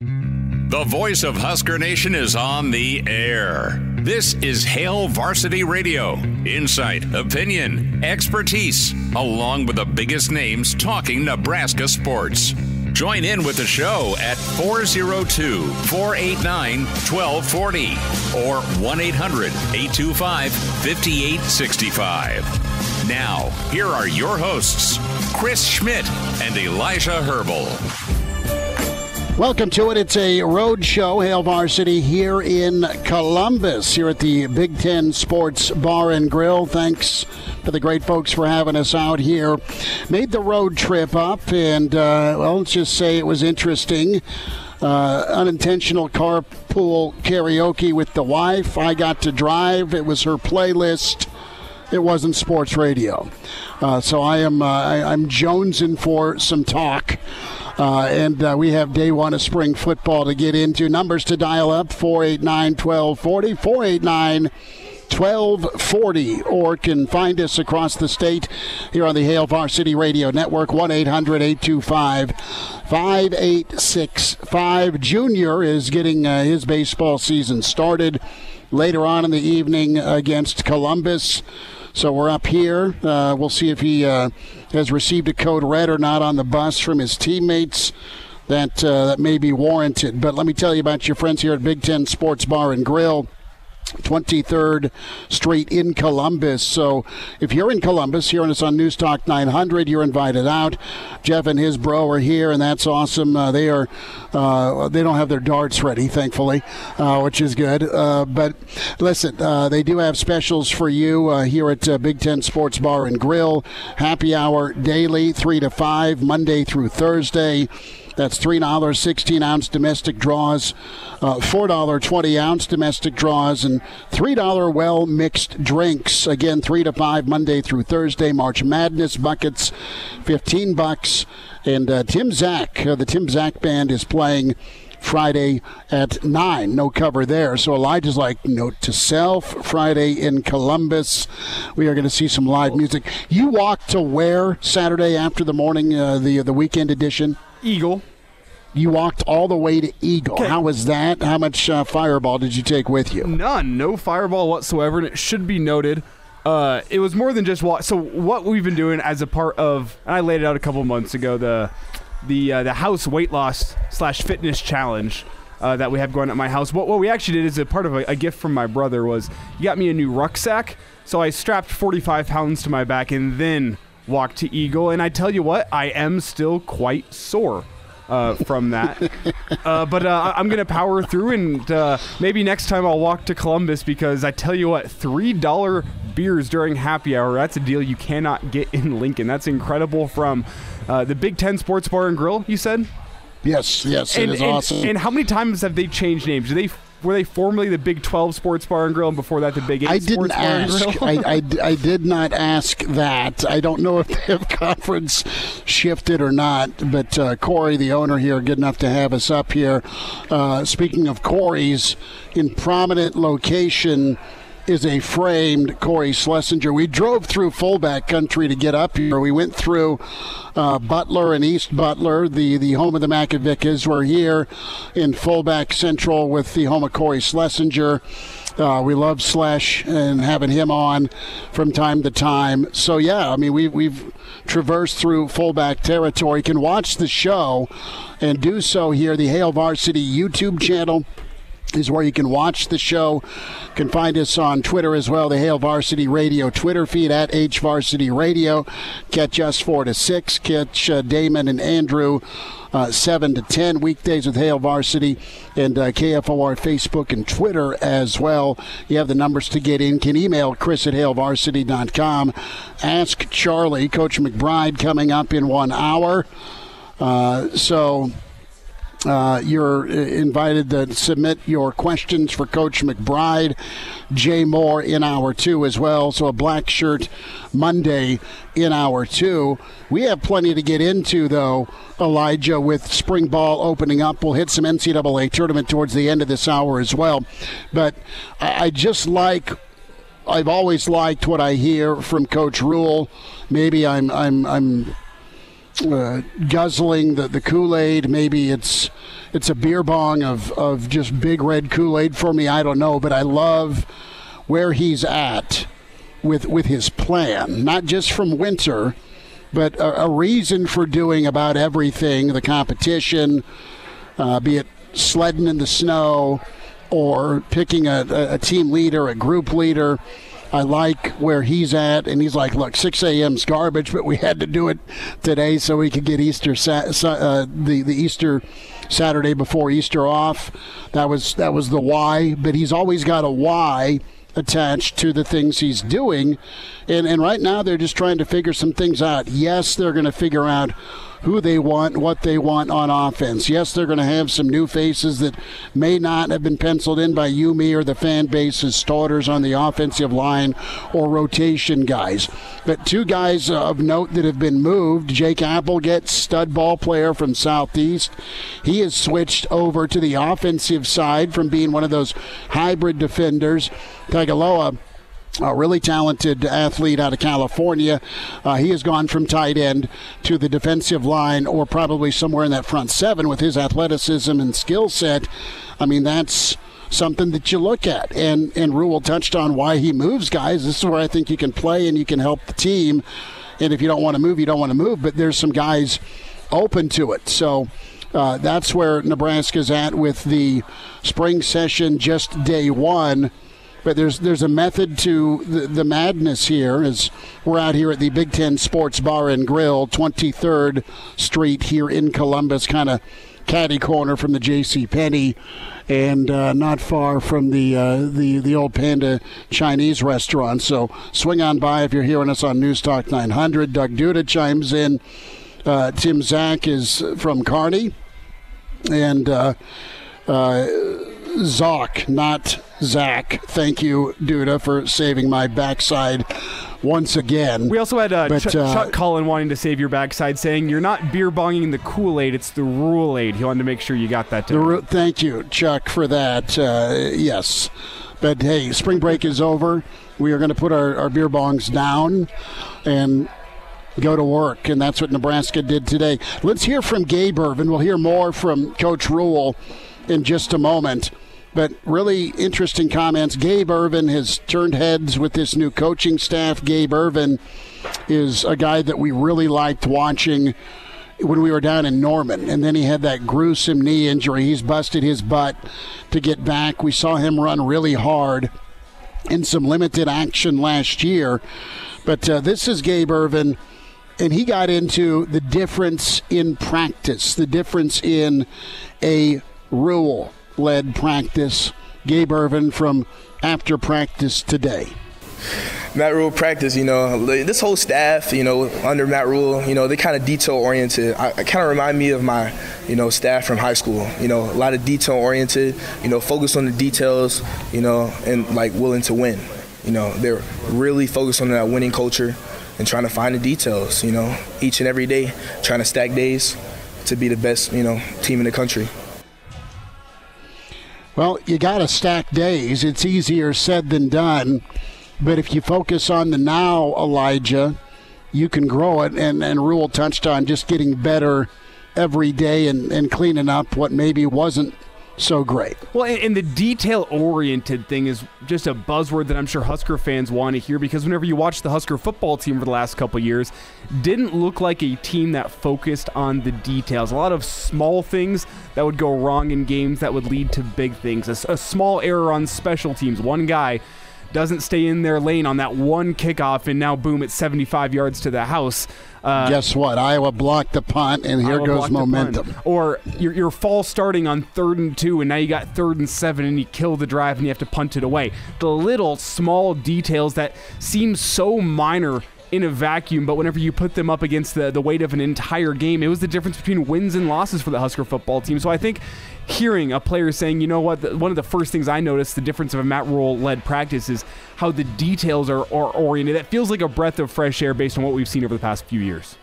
The voice of Husker Nation is on the air. This is Hail Varsity Radio. Insight, opinion, expertise, along with the biggest names talking Nebraska sports. Join in with the show at 402 489 1240 or 1 800 825 5865. Now, here are your hosts, Chris Schmidt and Elijah Herbel. Welcome to it. It's a road show, Hail Varsity, here in Columbus, here at the Big Ten Sports Bar and Grill. Thanks to the great folks for having us out here. Made the road trip up, and, uh, well, let's just say it was interesting. Uh, unintentional carpool karaoke with the wife. I got to drive, it was her playlist. It wasn't sports radio. Uh, so I am uh, I, I'm jonesing for some talk. Uh, and uh, we have day one of spring football to get into. Numbers to dial up 489 1240, 489 1240, or can find us across the state here on the Hail Varsity Radio Network, 1 800 825 5865. Junior is getting uh, his baseball season started later on in the evening against Columbus. So we're up here. Uh, we'll see if he uh, has received a code red or not on the bus from his teammates. That uh, that may be warranted. But let me tell you about your friends here at Big Ten Sports Bar and Grill. 23rd Street in Columbus. So if you're in Columbus, hearing us on News Talk 900, you're invited out. Jeff and his bro are here, and that's awesome. Uh, they are uh, they don't have their darts ready, thankfully, uh, which is good. Uh, but listen, uh, they do have specials for you uh, here at Big Ten Sports Bar and Grill. Happy hour daily, three to five, Monday through Thursday. That's $3 16 ounce domestic draws, uh, $4 20 ounce domestic draws, and $3 well mixed drinks. Again, 3 to 5 Monday through Thursday. March Madness buckets, 15 bucks. And uh, Tim Zach, uh, the Tim Zach Band, is playing. Friday at 9. No cover there. So Elijah's like, note to self, Friday in Columbus. We are going to see some live music. You walk to where Saturday after the morning, uh, the, the weekend edition? Eagle. You walked all the way to Eagle. Okay. How was that? How much uh, fireball did you take with you? None. No fireball whatsoever. And it should be noted, uh, it was more than just walk. So what we've been doing as a part of, and I laid it out a couple months ago, the the uh, the house weight loss slash fitness challenge. Uh, that we have going at my house. What, what we actually did is a part of a, a gift from my brother was he got me a new rucksack. So I strapped 45 pounds to my back and then walk to Eagle, and I tell you what, I am still quite sore. Uh, from that. Uh, but uh, I'm going to power through, and uh, maybe next time I'll walk to Columbus because I tell you what, $3 beers during happy hour, that's a deal you cannot get in Lincoln. That's incredible from uh, the Big Ten Sports Bar and Grill, you said? Yes, yes, and, it is and, awesome. And how many times have they changed names? Do they were they formerly the Big 12 Sports Bar and Grill, and before that the Big 8 I Sports Bar and Grill? I, I, I, did not ask that. I don't know if they have conference shifted or not, but uh, Corey, the owner here, good enough to have us up here. Uh, speaking of Corey's, in prominent location is a framed Cory Schlesinger. We drove through fullback country to get up here. We went through uh, Butler and East Butler, the, the home of the Makovickas. We're here in fullback central with the home of Cory Schlesinger. Uh, we love Slash and having him on from time to time. So yeah, I mean we we've traversed through fullback territory. You can watch the show and do so here the Hail Varsity YouTube channel is where you can watch the show. You can find us on Twitter as well, the Hail Varsity Radio Twitter feed at H Varsity Radio. Catch us 4 to 6. Catch uh, Damon and Andrew uh, 7 to 10 weekdays with Hail Varsity and uh, KFOR Facebook and Twitter as well. You have the numbers to get in. Can email Chris at HailVarsity.com. Ask Charlie, Coach McBride coming up in one hour. Uh, so uh, you're invited to submit your questions for Coach McBride, Jay Moore in hour two as well. So a black shirt Monday in hour two. We have plenty to get into though, Elijah, with spring ball opening up. We'll hit some NCAA tournament towards the end of this hour as well. But I just like I've always liked what I hear from Coach Rhule. Maybe I'm I'm I'm uh, guzzling the, the Kool Aid. Maybe it's it's a beer bong of, of just big red Kool Aid for me. I don't know, but I love where he's at with with his plan, not just from winter, but a, a reason for doing about everything. The competition, uh, be it sledding in the snow or picking a, a team leader, a group leader. I like where he's at, and he's like, "Look, 6 a.m.'s garbage, but we had to do it today so we could get Easter uh, the the Easter Saturday before Easter off. That was that was the why. But he's always got a why attached to the things he's doing, and and right now they're just trying to figure some things out. Yes, they're going to figure out who they want, what they want on offense. Yes, they're going to have some new faces that may not have been penciled in by you, me, or the fan base as starters on the offensive line or rotation guys. But two guys of note that have been moved Jake Appleget, stud ball player from Southeast. He has switched over to the offensive side from being one of those hybrid defenders. Tagaloa a really talented athlete out of California. Uh, he has gone from tight end to the defensive line or probably somewhere in that front seven with his athleticism and skill set. I mean, that's something that you look at. And, and Rhule touched on why he moves guys. This is where I think you can play and you can help the team. And if you don't want to move, you don't want to move. But there's some guys open to it. So. Uh, that's where Nebraska's at with the spring session, just day one but there's there's a method to the, the, madness here as we're out here at the Big Ten Sports Bar and Grill, 23rd Street here in Columbus, kind of caddy corner from the J.C. Penney, and uh, not far from the uh, the the old Panda Chinese restaurant. So swing on by if you're hearing us on News Talk 900. Doug Duda chimes in. Uh, Tim Zach is from Kearney, and. Uh, uh, Zoc, not Zach. Thank you, Duda, for saving my backside once again. We also had uh, but, Ch- uh, Chuck Cullen wanting to save your backside, saying you're not beer bonging the Kool Aid, it's the Rhule Aid. He wanted to make sure you got that. Thank you, Chuck, for that. Uh, yes. But hey, spring break is over. We are going to put our, our beer bongs down and go to work, and that's what Nebraska did today. Let's hear from Gabe Ervin. We'll hear more from Coach Rhule in just a moment. But really interesting comments. Gabe Ervin has turned heads with this new coaching staff. Gabe Ervin is a guy that we really liked watching when we were down in Norman. And then he had that gruesome knee injury. He's busted his butt to get back. We saw him run really hard in some limited action last year. But uh, this is Gabe Ervin. and he got into the difference in practice, the difference in a Rhule led practice. Gabe Ervin from after practice today. Matt Rhule practice, you know, this whole staff, you know, under Matt Rhule, you know, they kind of detail oriented. I, I kind of remind me of my, you know, staff from high school. You know, a lot of detail oriented. You know, focused on the details. You know, and like willing to win. You know, they're really focused on that winning culture and trying to find the details. You know, each and every day, trying to stack days to be the best, you know, team in the country. Well, you got to stack days. It's easier said than done. But if you focus on the now, Elijah, you can grow it. And, and Rhule touched on just getting better every day and, and cleaning up what maybe wasn't so great. Well, and, the detail oriented thing is just a buzzword that I'm sure Husker fans want to hear because whenever you watch the Husker football team for the last couple years, didn't look like a team that focused on the details. A lot of small things that would go wrong in games that would lead to big things. A, a small error on special teams, one guy doesn't stay in their lane on that one kickoff, and now boom, it's 75 yards to the house. Uh, Guess what? Iowa blocked the punt, and here Iowa goes momentum. Or you're, you're false starting on third and two, and now you got third and seven, and you kill the drive, and you have to punt it away. The little small details that seem so minor in a vacuum, but whenever you put them up against the, the weight of an entire game, it was the difference between wins and losses for the Husker football team. So I think hearing a player saying, you know what, the, one of the first things I noticed the difference of a Matt Rhule led practice is how the details are, are oriented. That feels like a breath of fresh air based on what we've seen over the past few years.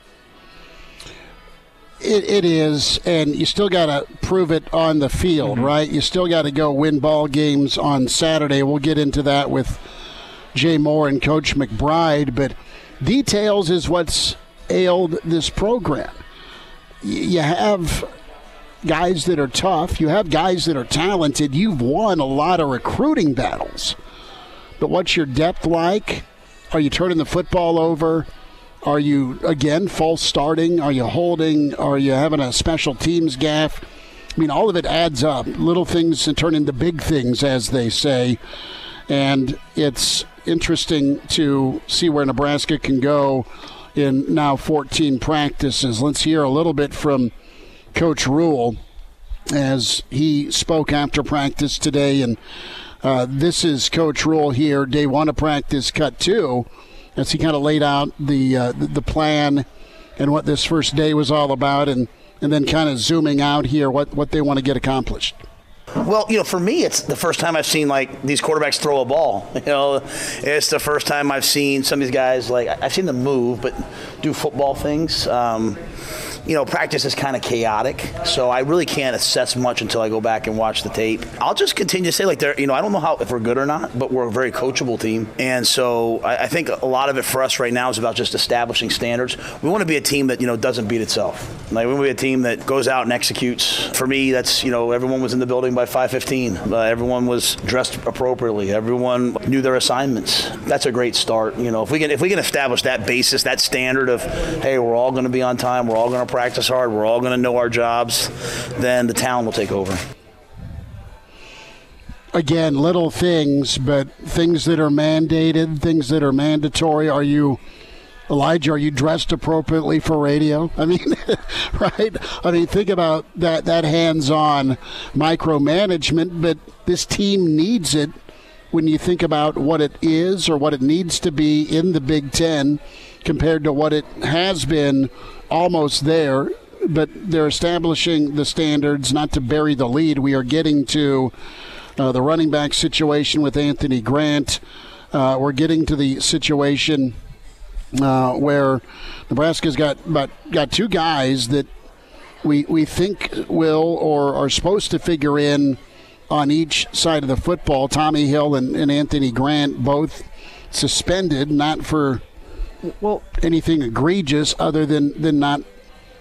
It, it is, and you still got to prove it on the field, mm-hmm. right? You still got to go win ball games on Saturday. We'll get into that with Jay Moore and Coach McBride, but details is what's ailed this program. you have guys that are tough, you have guys that are talented. You've won a lot of recruiting battles. But what's your depth like? Are you turning the football over? Are you, again, false starting? Are you holding? Are you having a special teams gaffe? I mean, all of it adds up. Little things turn into big things, as they say. And it's interesting to see where Nebraska can go in now 14 practices. Let's hear a little bit from Coach Rhule as he spoke after practice today. And uh, this is Coach Rhule here, day one of practice, cut two, as he kind of laid out the, uh, the plan and what this first day was all about, and, and then kind of zooming out here what, what they want to get accomplished. Well, you know, for me, it's the first time I've seen like these quarterbacks throw a ball. You know, it's the first time I've seen some of these guys like I've seen them move, but do football things. Um, you know, practice is kind of chaotic, so I really can't assess much until I go back and watch the tape. I'll just continue to say, like, they're, you know, I don't know how if we're good or not, but we're a very coachable team, and so I, I think a lot of it for us right now is about just establishing standards. We want to be a team that you know doesn't beat itself. Like we want to be a team that goes out and executes. For me, that's you know everyone was in the building by 5:15. Uh, everyone was dressed appropriately. Everyone knew their assignments. That's a great start. You know, if we can if we can establish that basis, that standard of, hey, we're all going to be on time, we're all going to practice hard, we're all going to know our jobs, then the town will take over. Again, little things, but things that are mandated, things that are mandatory. Are you, Elijah, are you dressed appropriately for radio? I mean, right? I mean, think about that, that hands on micromanagement, but this team needs it when you think about what it is or what it needs to be in the Big Ten compared to what it has been almost there, but they're establishing the standards not to bury the lead. We are getting to uh, the running back situation with Anthony Grant. Uh, we're getting to the situation uh, where Nebraska's got but got two guys that we we think will or are supposed to figure in on each side of the football. Tommi Hill and, and Anthony Grant both suspended, not for Well, anything egregious other than, than not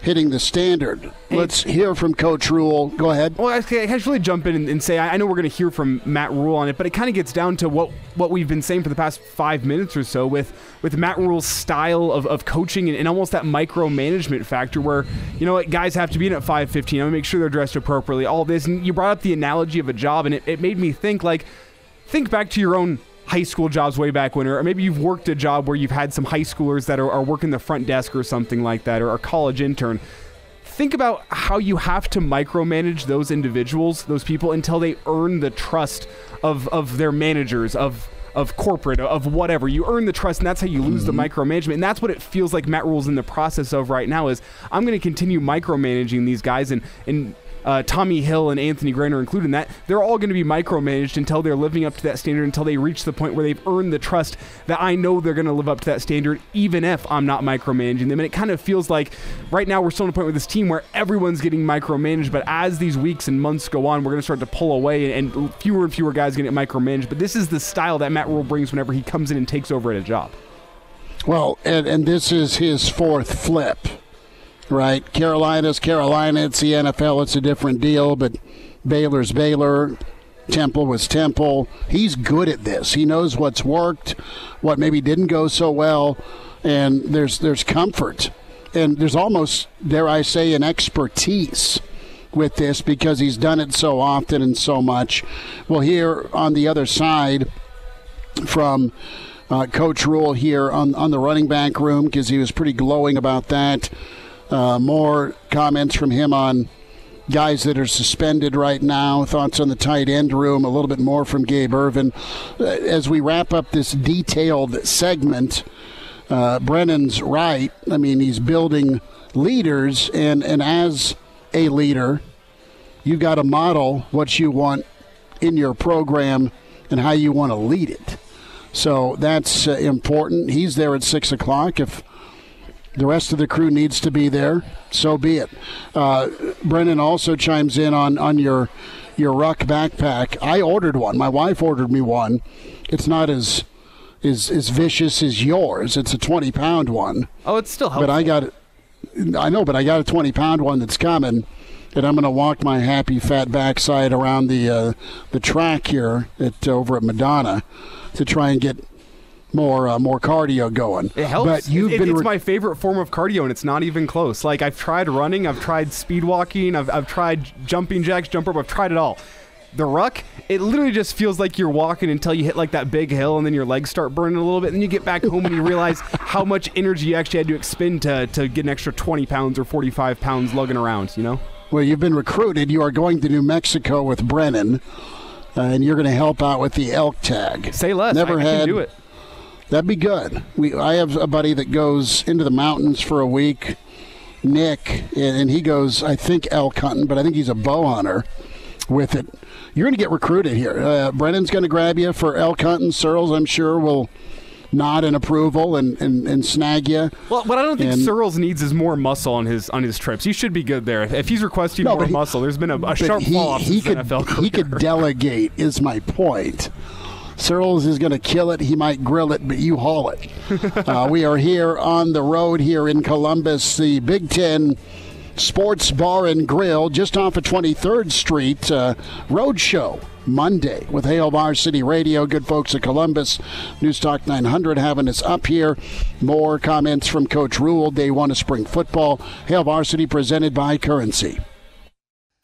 hitting the standard. Let's hear from Coach Rhule. Go ahead. Well, I can I really jump in and, and say I I know we're going to hear from Matt Rhule on it, but it kind of gets down to what what we've been saying for the past five minutes or so with with Matt Rhule's style of, of coaching and, and almost that micromanagement factor where you know what guys have to be in at five fifteen. I'm gonna make sure they're dressed appropriately. All this, and you brought up the analogy of a job, and it, it made me think like think back to your own high school jobs way back when, or maybe you've worked a job where you've had some high schoolers that are, are working the front desk or something like that, or a college intern. Think about how you have to micromanage those individuals, those people, until they earn the trust of, of their managers, of of corporate, of whatever. You earn the trust, and that's how you lose the mm-hmm. micromanagement. And that's what it feels like Matt Rhule's in the process of right now. Is I'm going to continue micromanaging these guys and and uh, Tommi Hill and Anthony Grant are included in that. They're all going to be micromanaged until they're living up to that standard, until they reach the point where they've earned the trust that I know they're going to live up to that standard, even if I'm not micromanaging them. And it kind of feels like right now we're still at a point with this team where everyone's getting micromanaged, but as these weeks and months go on, we're going to start to pull away, and fewer and fewer guys get micromanaged. But this is the style that Matt Rhule brings whenever he comes in and takes over at a job. Well, and, and this is his fourth flip, right? Carolina's Carolina. It's the NFL. It's a different deal, but Baylor's Baylor. Temple was Temple. He's good at this. He knows what's worked, what maybe didn't go so well, and there's there's comfort, and there's almost dare I say an expertise with this because he's done it so often and so much. Well, here on the other side from uh, Coach Rhule here on, on the running back room because he was pretty glowing about that. Uh, more comments from him on guys that are suspended right now. Thoughts on the tight end room. A little bit more from Gabe Ervin. Uh, as we wrap up this detailed segment, uh, Brennan's right. I mean, he's building leaders, and, and as a leader, you've got to model what you want in your program and how you want to lead it. So that's uh, important. He's there at 6 o'clock. If the rest of the crew needs to be there, so be it. Uh, Brennan also chimes in on, on your your ruck backpack. I ordered one. My wife ordered me one. It's not as as, as vicious as yours. It's a 20 pound one. Oh, it's still helpful. But I got it. I know, but I got a 20 pound one that's coming, and I'm going to walk my happy fat backside around the uh, the track here at over at Madonna to try and get more uh, more cardio going. It helps. But you've It- been it's re- my favorite form of cardio, and it's not even close. Like I've tried running, I've tried speed walking, I've, I've tried jumping jacks, jump rope, I've tried it all. The ruck, it literally just feels like you're walking until you hit like that big hill, and then your legs start burning a little bit, and then you get back home and you realize how much energy you actually had to expend to, to get an extra 20 pounds or 45 pounds lugging around. You know? well, you've been recruited. You are going to New Mexico with Brennan, uh, and you're going to help out with the elk tag. Say less. Never I, I had. can do it. That'd be good. We I have a buddy that goes into the mountains for a week, Nick, and, he goes I think elk hunting, but I think he's a bow hunter with it. You're going to get recruited here. Uh, Brennan's going to grab you for elk hunting. Searles, I'm sure, will nod in approval and, and, and snag you. Well, what I don't think And- Searles needs is more muscle on his on his trips. He should be good there. If he's requesting No, more he- muscle, there's been a, a sharp he, fall off he could he could delegate is my point. Searles is going to kill it. He might grill it, but you haul it. uh, we are here on the road here in Columbus, the Big Ten Sports Bar and Grill, just off of 23rd Street uh, Road Show. Monday with Hail Varsity Radio. Good folks at Columbus. News Talk 900 having us up here. More comments from Coach Rhule. Day one of spring football. Hail Varsity presented by Currency.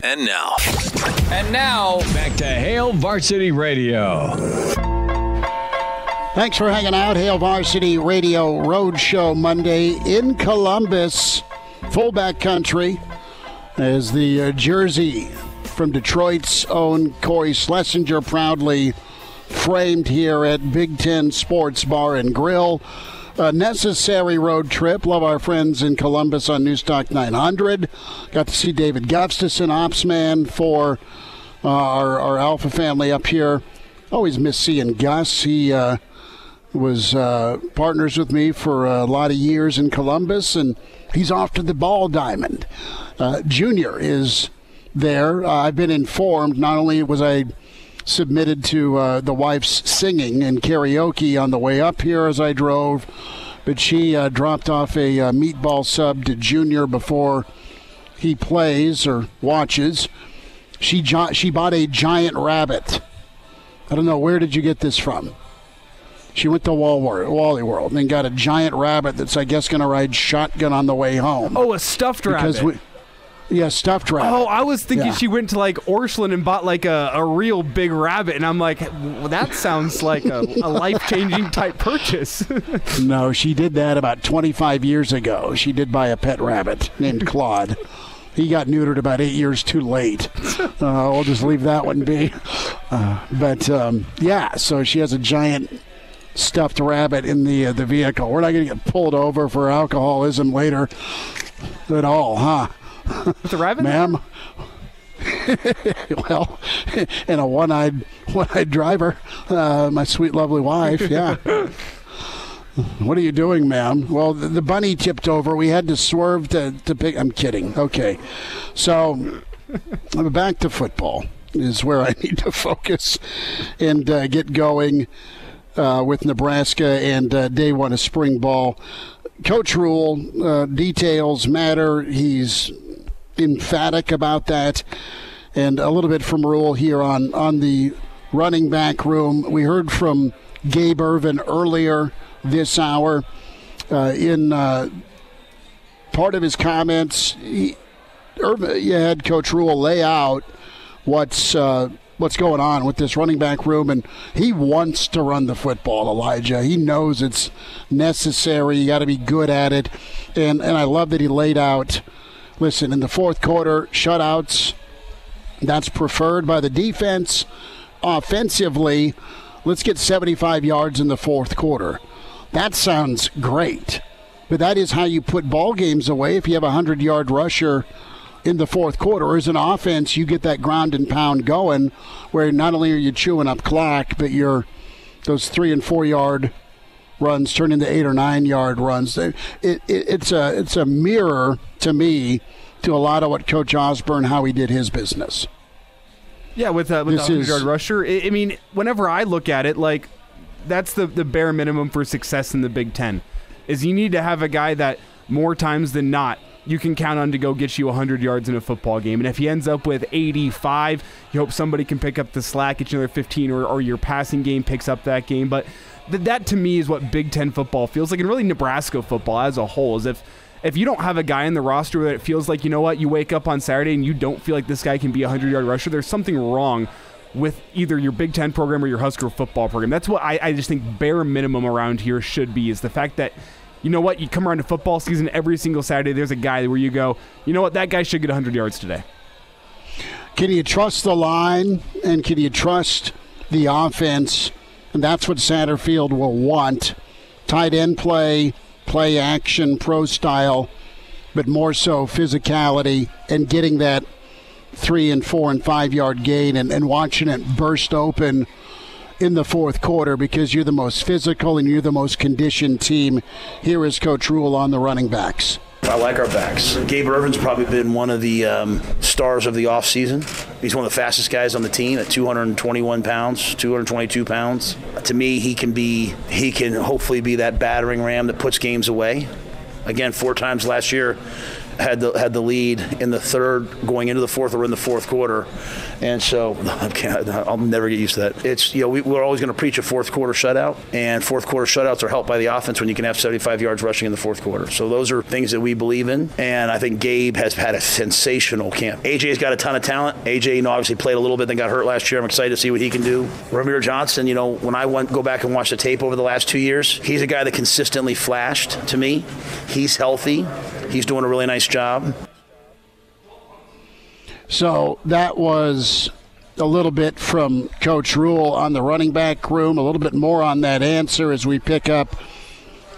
And now, And now, Back to Hail Varsity Radio. Thanks for hanging out. Hail Varsity Radio Roadshow Monday in Columbus, fullback country, as the uh, jersey from Detroit's own Cory Schlesinger proudly framed here at Big Ten Sports Bar and Grill. A necessary road trip. Love our friends in Columbus on Newstalk 900. Got to see David Gustafson, ops man for uh, our, our Alpha family up here. Always miss seeing Gus. He uh, was uh, partners with me for a lot of years in Columbus, and he's off to the ball diamond. Uh, Junior is there. Uh, I've been informed. Not only was I submitted to uh, the wife's singing and karaoke on the way up here as I drove, but she uh, dropped off a uh, meatball sub to Junior before he plays or watches. She jo- she bought a giant rabbit. I don't know where did you get this from. She went to Wally World, and got a giant rabbit that's I guess going to ride shotgun on the way home. oh, a stuffed because rabbit. we, yeah, stuffed rabbit. Oh, I was thinking Yeah. she went to like Orscheln and bought like a, a real big rabbit, and I'm like, well, that sounds like a, a life changing type purchase. No, she did that about 25 years ago. She did buy a pet rabbit named Claude. He got neutered about eight years too late. Uh, we'll just leave that one be. Uh, but um, yeah, so she has a giant stuffed rabbit in the uh, the vehicle. We're not going to get pulled over for alcoholism later at all, huh, Ma'am? well, and a one-eyed one-eyed driver, uh, my sweet lovely wife. Yeah. What are you doing, ma'am? Well, the, the bunny tipped over. We had to swerve to, to pick. I'm kidding. Okay. So, I'm back to football is where I need to focus and uh, get going uh, with Nebraska and uh, day one of spring ball. Coach Rhule, uh, details matter. He's emphatic about that. And a little bit from Rhule here on, on the running back room. We heard from Gabe Ervin earlier this hour uh, in uh, part of his comments. He, Ervin, you had Coach Rhule lay out what's uh, what's going on with this running back room, and he wants to run the football. Elijah, he knows it's necessary. You got to be good at it, and and I love that he laid out. Listen, in the fourth quarter, shutouts. That's preferred by the defense. Offensively, let's get 75 yards in the fourth quarter. That sounds great. But that is how you put ball games away if you have a 100 yard rusher in the fourth quarter. As an offense, you get that ground and pound going where not only are you chewing up clock, but you're those three and four yard runs turn into eight or nine yard runs. It, it, it's a it's a mirror to me to a lot of what Coach Osborne how he did his business. Yeah, with uh, with This the 100 yard rusher. I, I mean, whenever I look at it, like that's the the bare minimum for success in the Big Ten. Is you need to have a guy that more times than not you can count on to go get you 100 yards in a football game. And if he ends up with 85, you hope somebody can pick up the slack, get you another 15, or, or your passing game picks up that game. But th- that to me is what Big Ten football feels like, and really Nebraska football as a whole. Is if if you don't have a guy in the roster that it feels like, you know what, you wake up on Saturday and you don't feel like this guy can be a 100 yard rusher, there's something wrong with either your Big Ten program or your Husker football program. That's what I, I just think bare minimum around here should be is the fact that you know what? You come around to football season every single Saturday. There's a guy where you go, you know what? That guy should get 100 yards today. Can you trust the line and can you trust the offense? And that's what Satterfield will want. Tight end play, play action, pro style, but more so physicality and getting that three and four and five yard gain and, and watching it burst open in the fourth quarter because you're the most physical and you're the most conditioned team. Here is Coach Rhule on the running backs. I like our backs. Gabe Ervin's probably been one of the um, stars of the offseason. He's one of the fastest guys on the team at 221 pounds, 222 pounds. To me, he can be, he can hopefully be that battering ram that puts games away. Again, four times last year, had the had the lead in the third, going into the fourth, or in the fourth quarter, and so I'll never get used to that. It's you know we, are always going to preach a fourth quarter shutout, and fourth quarter shutouts are helped by the offense when you can have 75 yards rushing in the fourth quarter. So those are things that we believe in, and I think Gabe has had a sensational camp. AJ's got a ton of talent. AJ, you know, obviously played a little bit, then got hurt last year. I'm excited to see what he can do. Rahmir Johnson, you know, when I went go back and watch the tape over the last two years, he's a guy that consistently flashed to me. He's healthy. He's doing a really nice job. So that was a little bit from Coach Rhule on the running back room, a little bit more on that answer as we pick up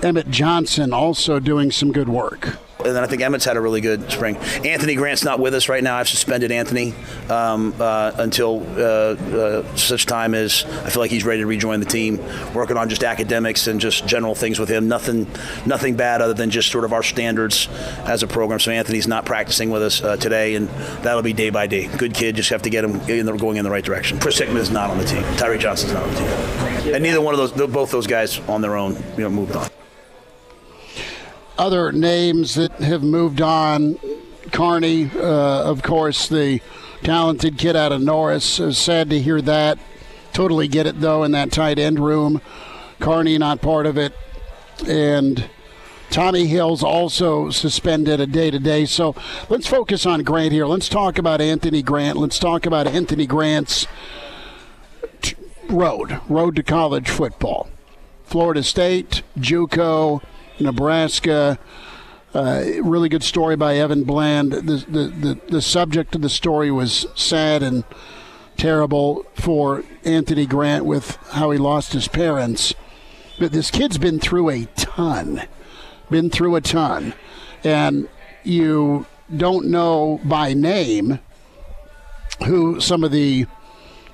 Emmett Johnson also doing some good work and then I think Emmett's had a really good spring. Anthony Grant's not with us right now. I've suspended Anthony um, uh, until uh, uh, such time as I feel like he's ready to rejoin the team. Working on just academics and just general things with him. Nothing, nothing bad other than just sort of our standards as a program. So Anthony's not practicing with us uh, today, and that'll be day by day. Good kid, just have to get him in the, going in the right direction. Chris Hickman is not on the team. Tyree Johnson's not on the team, and neither one of those, both those guys on their own, you know, moved on other names that have moved on. Carnie, uh, of course, the talented kid out of Norris. Uh, sad to hear that. Totally get it, though, in that tight end room. Carnie not part of it. And Tommi Hill's also suspended a day to day. So let's focus on Grant here. Let's talk about Anthony Grant. Let's talk about Anthony Grant's road, road to college football. Florida State, JUCO, Nebraska. Uh, really good story by Evan Bland. The, the, the, the subject of the story was sad and terrible for Anthony Grant with how he lost his parents. But this kid's been through a ton, been through a ton. And you don't know by name who some of the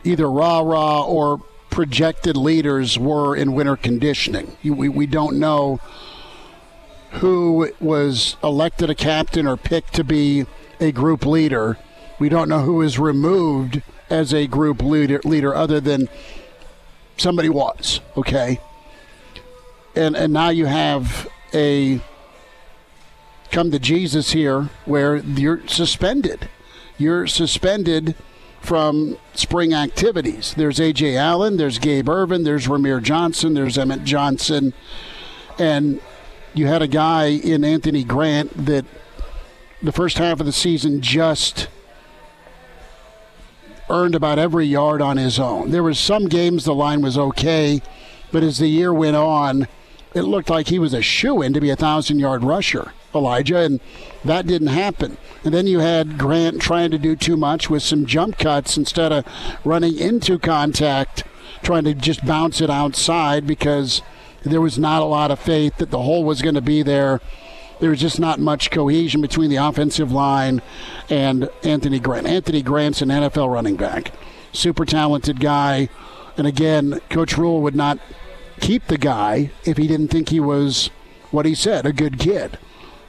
either rah rah or projected leaders were in winter conditioning. We, we don't know who was elected a captain or picked to be a group leader. We don't know who is removed as a group leader, leader other than somebody was, okay? And and now you have a come to Jesus here where you're suspended. You're suspended from spring activities. There's Ajay Allen, there's Gabe Ervin, there's Rahmir Johnson, there's Emmett Johnson, and you had a guy in Anthony Grant that the first half of the season just earned about every yard on his own. There was some games the line was okay, but as the year went on, it looked like he was a shoe in to be a thousand yard rusher, Elijah, and that didn't happen. And then you had Grant trying to do too much with some jump cuts instead of running into contact, trying to just bounce it outside because there was not a lot of faith that the hole was going to be there. There was just not much cohesion between the offensive line and Anthony Grant. Anthony Grant's an NFL running back, super talented guy. And again, Coach Rhule would not keep the guy if he didn't think he was what he said, a good kid.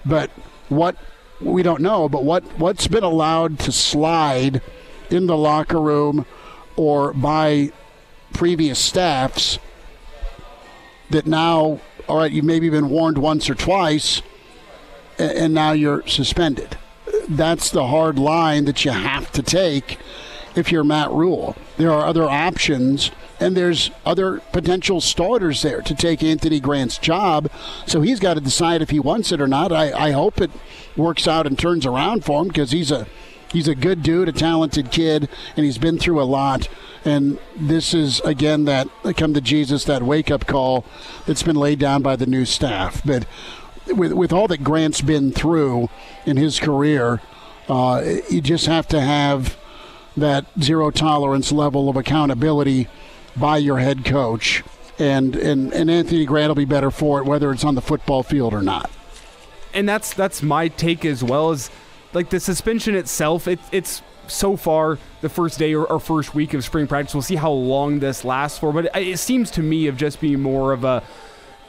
But what we don't know, but what, what's been allowed to slide in the locker room or by previous staffs that now, all right, you've maybe been warned once or twice, and now you're suspended. That's the hard line that you have to take if you're Matt Rhule. There are other options, and there's other potential starters there to take Anthony Grant's job. So he's got to decide if he wants it or not. I, I hope it works out and turns around for him because he's a he's a good dude, a talented kid, and he's been through a lot. And this is again that come to Jesus, that wake up call that's been laid down by the new staff. But with with all that Grant's been through in his career, uh, you just have to have that zero tolerance level of accountability by your head coach. And, and, and Anthony Grant will be better for it, whether it's on the football field or not. And that's that's my take as well as like the suspension itself. It, it's so far the first day or, or, first week of spring practice. We'll see how long this lasts for, but it, it seems to me of just being more of a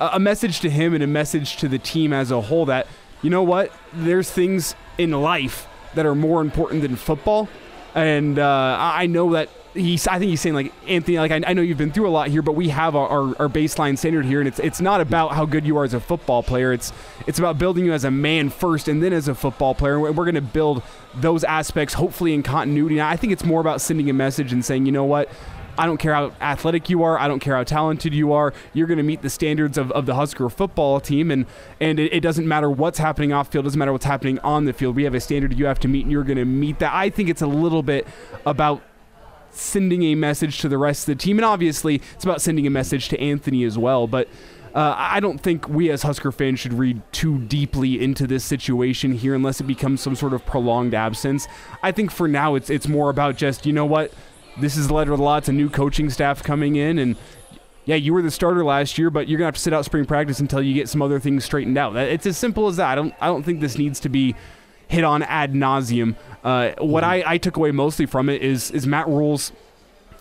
a message to him and a message to the team as a whole that you know what, there's things in life that are more important than football, and uh, I know that he's I think he's saying like Anthony like I, I, know you've been through a lot here but we have our, our, our, baseline standard here and it's it's not about how good you are as a football player it's it's about building you as a man first and then as a football player and we're going to build those aspects hopefully in continuity I think it's more about sending a message and saying you know what I don't care how athletic you are. I don't care how talented you are. You're going to meet the standards of, of the Husker football team, and and it, it, doesn't matter what's happening off field. Doesn't matter what's happening on the field. We have a standard you have to meet, and you're going to meet that. I think it's a little bit about sending a message to the rest of the team. And obviously, it's about sending a message to Anthony as well. But uh, I don't think we as Husker fans should read too deeply into this situation here unless it becomes some sort of prolonged absence. I think for now, it's, it's more about just, you know what? This is of the law. It's a new coaching staff coming in. And yeah, you were the starter last year, but you're gonna have to sit out spring practice until you get some other things straightened out. It's as simple as that. I don't I don't think this needs to be hit on ad nauseum. Uh, what I, I took away mostly from it is is Matt Rhule's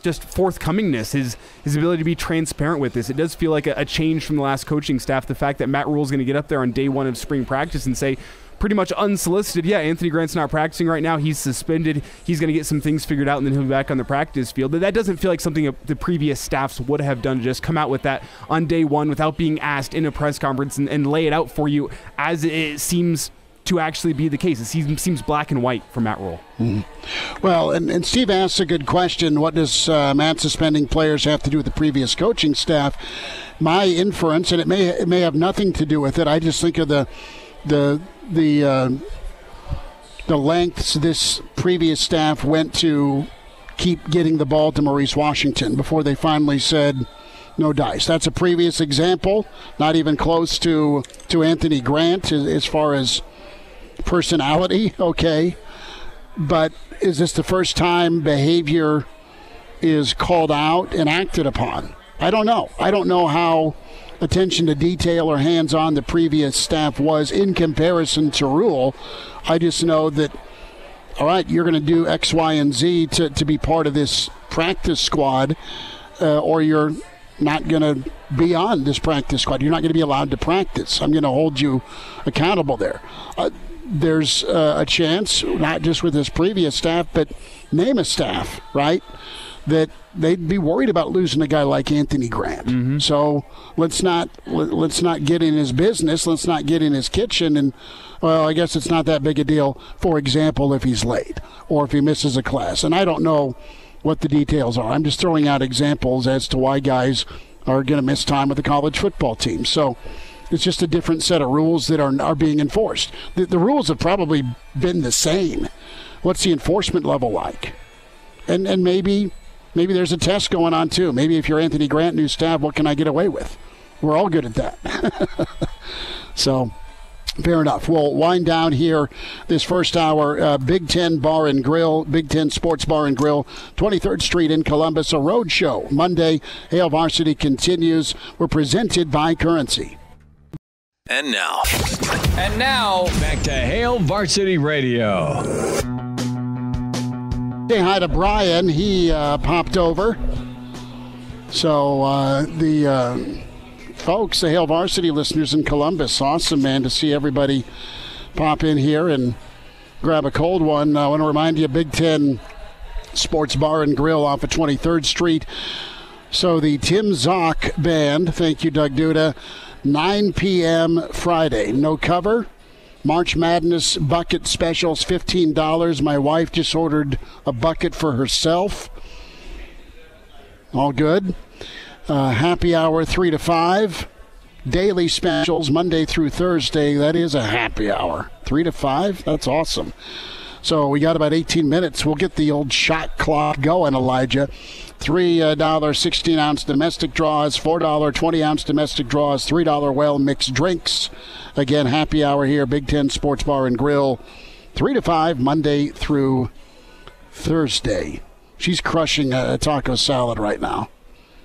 just forthcomingness, his his ability to be transparent with this. It does feel like a, a change from the last coaching staff. The fact that Matt Rhule is going to get up there on day one of spring practice and say, pretty much unsolicited, yeah, Anthony Grant's not practicing right now. He's suspended. He's going to get some things figured out, and then he'll be back on the practice field. But that doesn't feel like something the previous staffs would have done just come out with that on day one without being asked in a press conference and, and lay it out for you as it seems to actually be the case. It seems, seems black and white for Matt Rhule. Mm-hmm. Well, and, and Steve asks a good question. What does uh, Matt suspending players have to do with the previous coaching staff? My inference, and it may it may have nothing to do with it. I just think of the the the uh, the lengths this previous staff went to keep getting the ball to Maurice Washington before they finally said no dice. That's a previous example, not even close to to Anthony Grant as, as far as personality, okay. But is this the first time behavior is called out and acted upon? I don't know. I don't know how attention to detail or hands on the previous staff was in comparison to Rhule. I just know that, all right, you're going to do X, Y, and Z to, to be part of this practice squad, uh, or you're not going to be on this practice squad. You're not going to be allowed to practice. I'm going to hold you accountable there. Uh, there's uh, a chance, not just with his previous staff, but name a staff, right? That they'd be worried about losing a guy like Anthony Grant. Mm-hmm. So let's not let's not get in his business. Let's not get in his kitchen. And well, I guess it's not that big a deal. For example, if he's late or if he misses a class, and I don't know what the details are. I'm just throwing out examples as to why guys are going to miss time with the college football team. So it's just a different set of rules that are, are being enforced. The, the rules have probably been the same. What's the enforcement level like? And and maybe maybe there's a test going on too. Maybe if you're Anthony Grant, new staff, what can I get away with? We're all good at that. so Fair enough. We'll wind down here this first hour. Uh, Big Ten Bar and Grill, Big Ten Sports Bar and Grill, 23rd Street in Columbus, a road show. Monday, Hail Varsity continues. We're presented by Currency. And now. And now, back to Hail Varsity Radio. Say hi to Brian. He uh, popped over. So uh, the uh, folks, the Hail Varsity listeners in Columbus, awesome, man, to see everybody pop in here and grab a cold one. I want to remind you, Big Ten Sports Bar and Grill off of 23rd Street. So the Tim Zock Band, thank you, Doug Duda 9 p.m. Friday. No cover, March Madness bucket specials, $15. My wife just ordered a bucket for herself. All good. Uh, happy hour, 3 to 5. Daily specials, Monday through Thursday. That is a happy hour. 3 to 5? That's awesome. So we got about 18 minutes. We'll get the old shot clock going, Elijah. Three uh, dollar sixteen ounce domestic draws, four dollar twenty ounce domestic draws, three dollar well mixed drinks. Again, happy hour here, Big Ten Sports Bar and Grill, three to five Monday through Thursday. She's crushing a taco salad right now.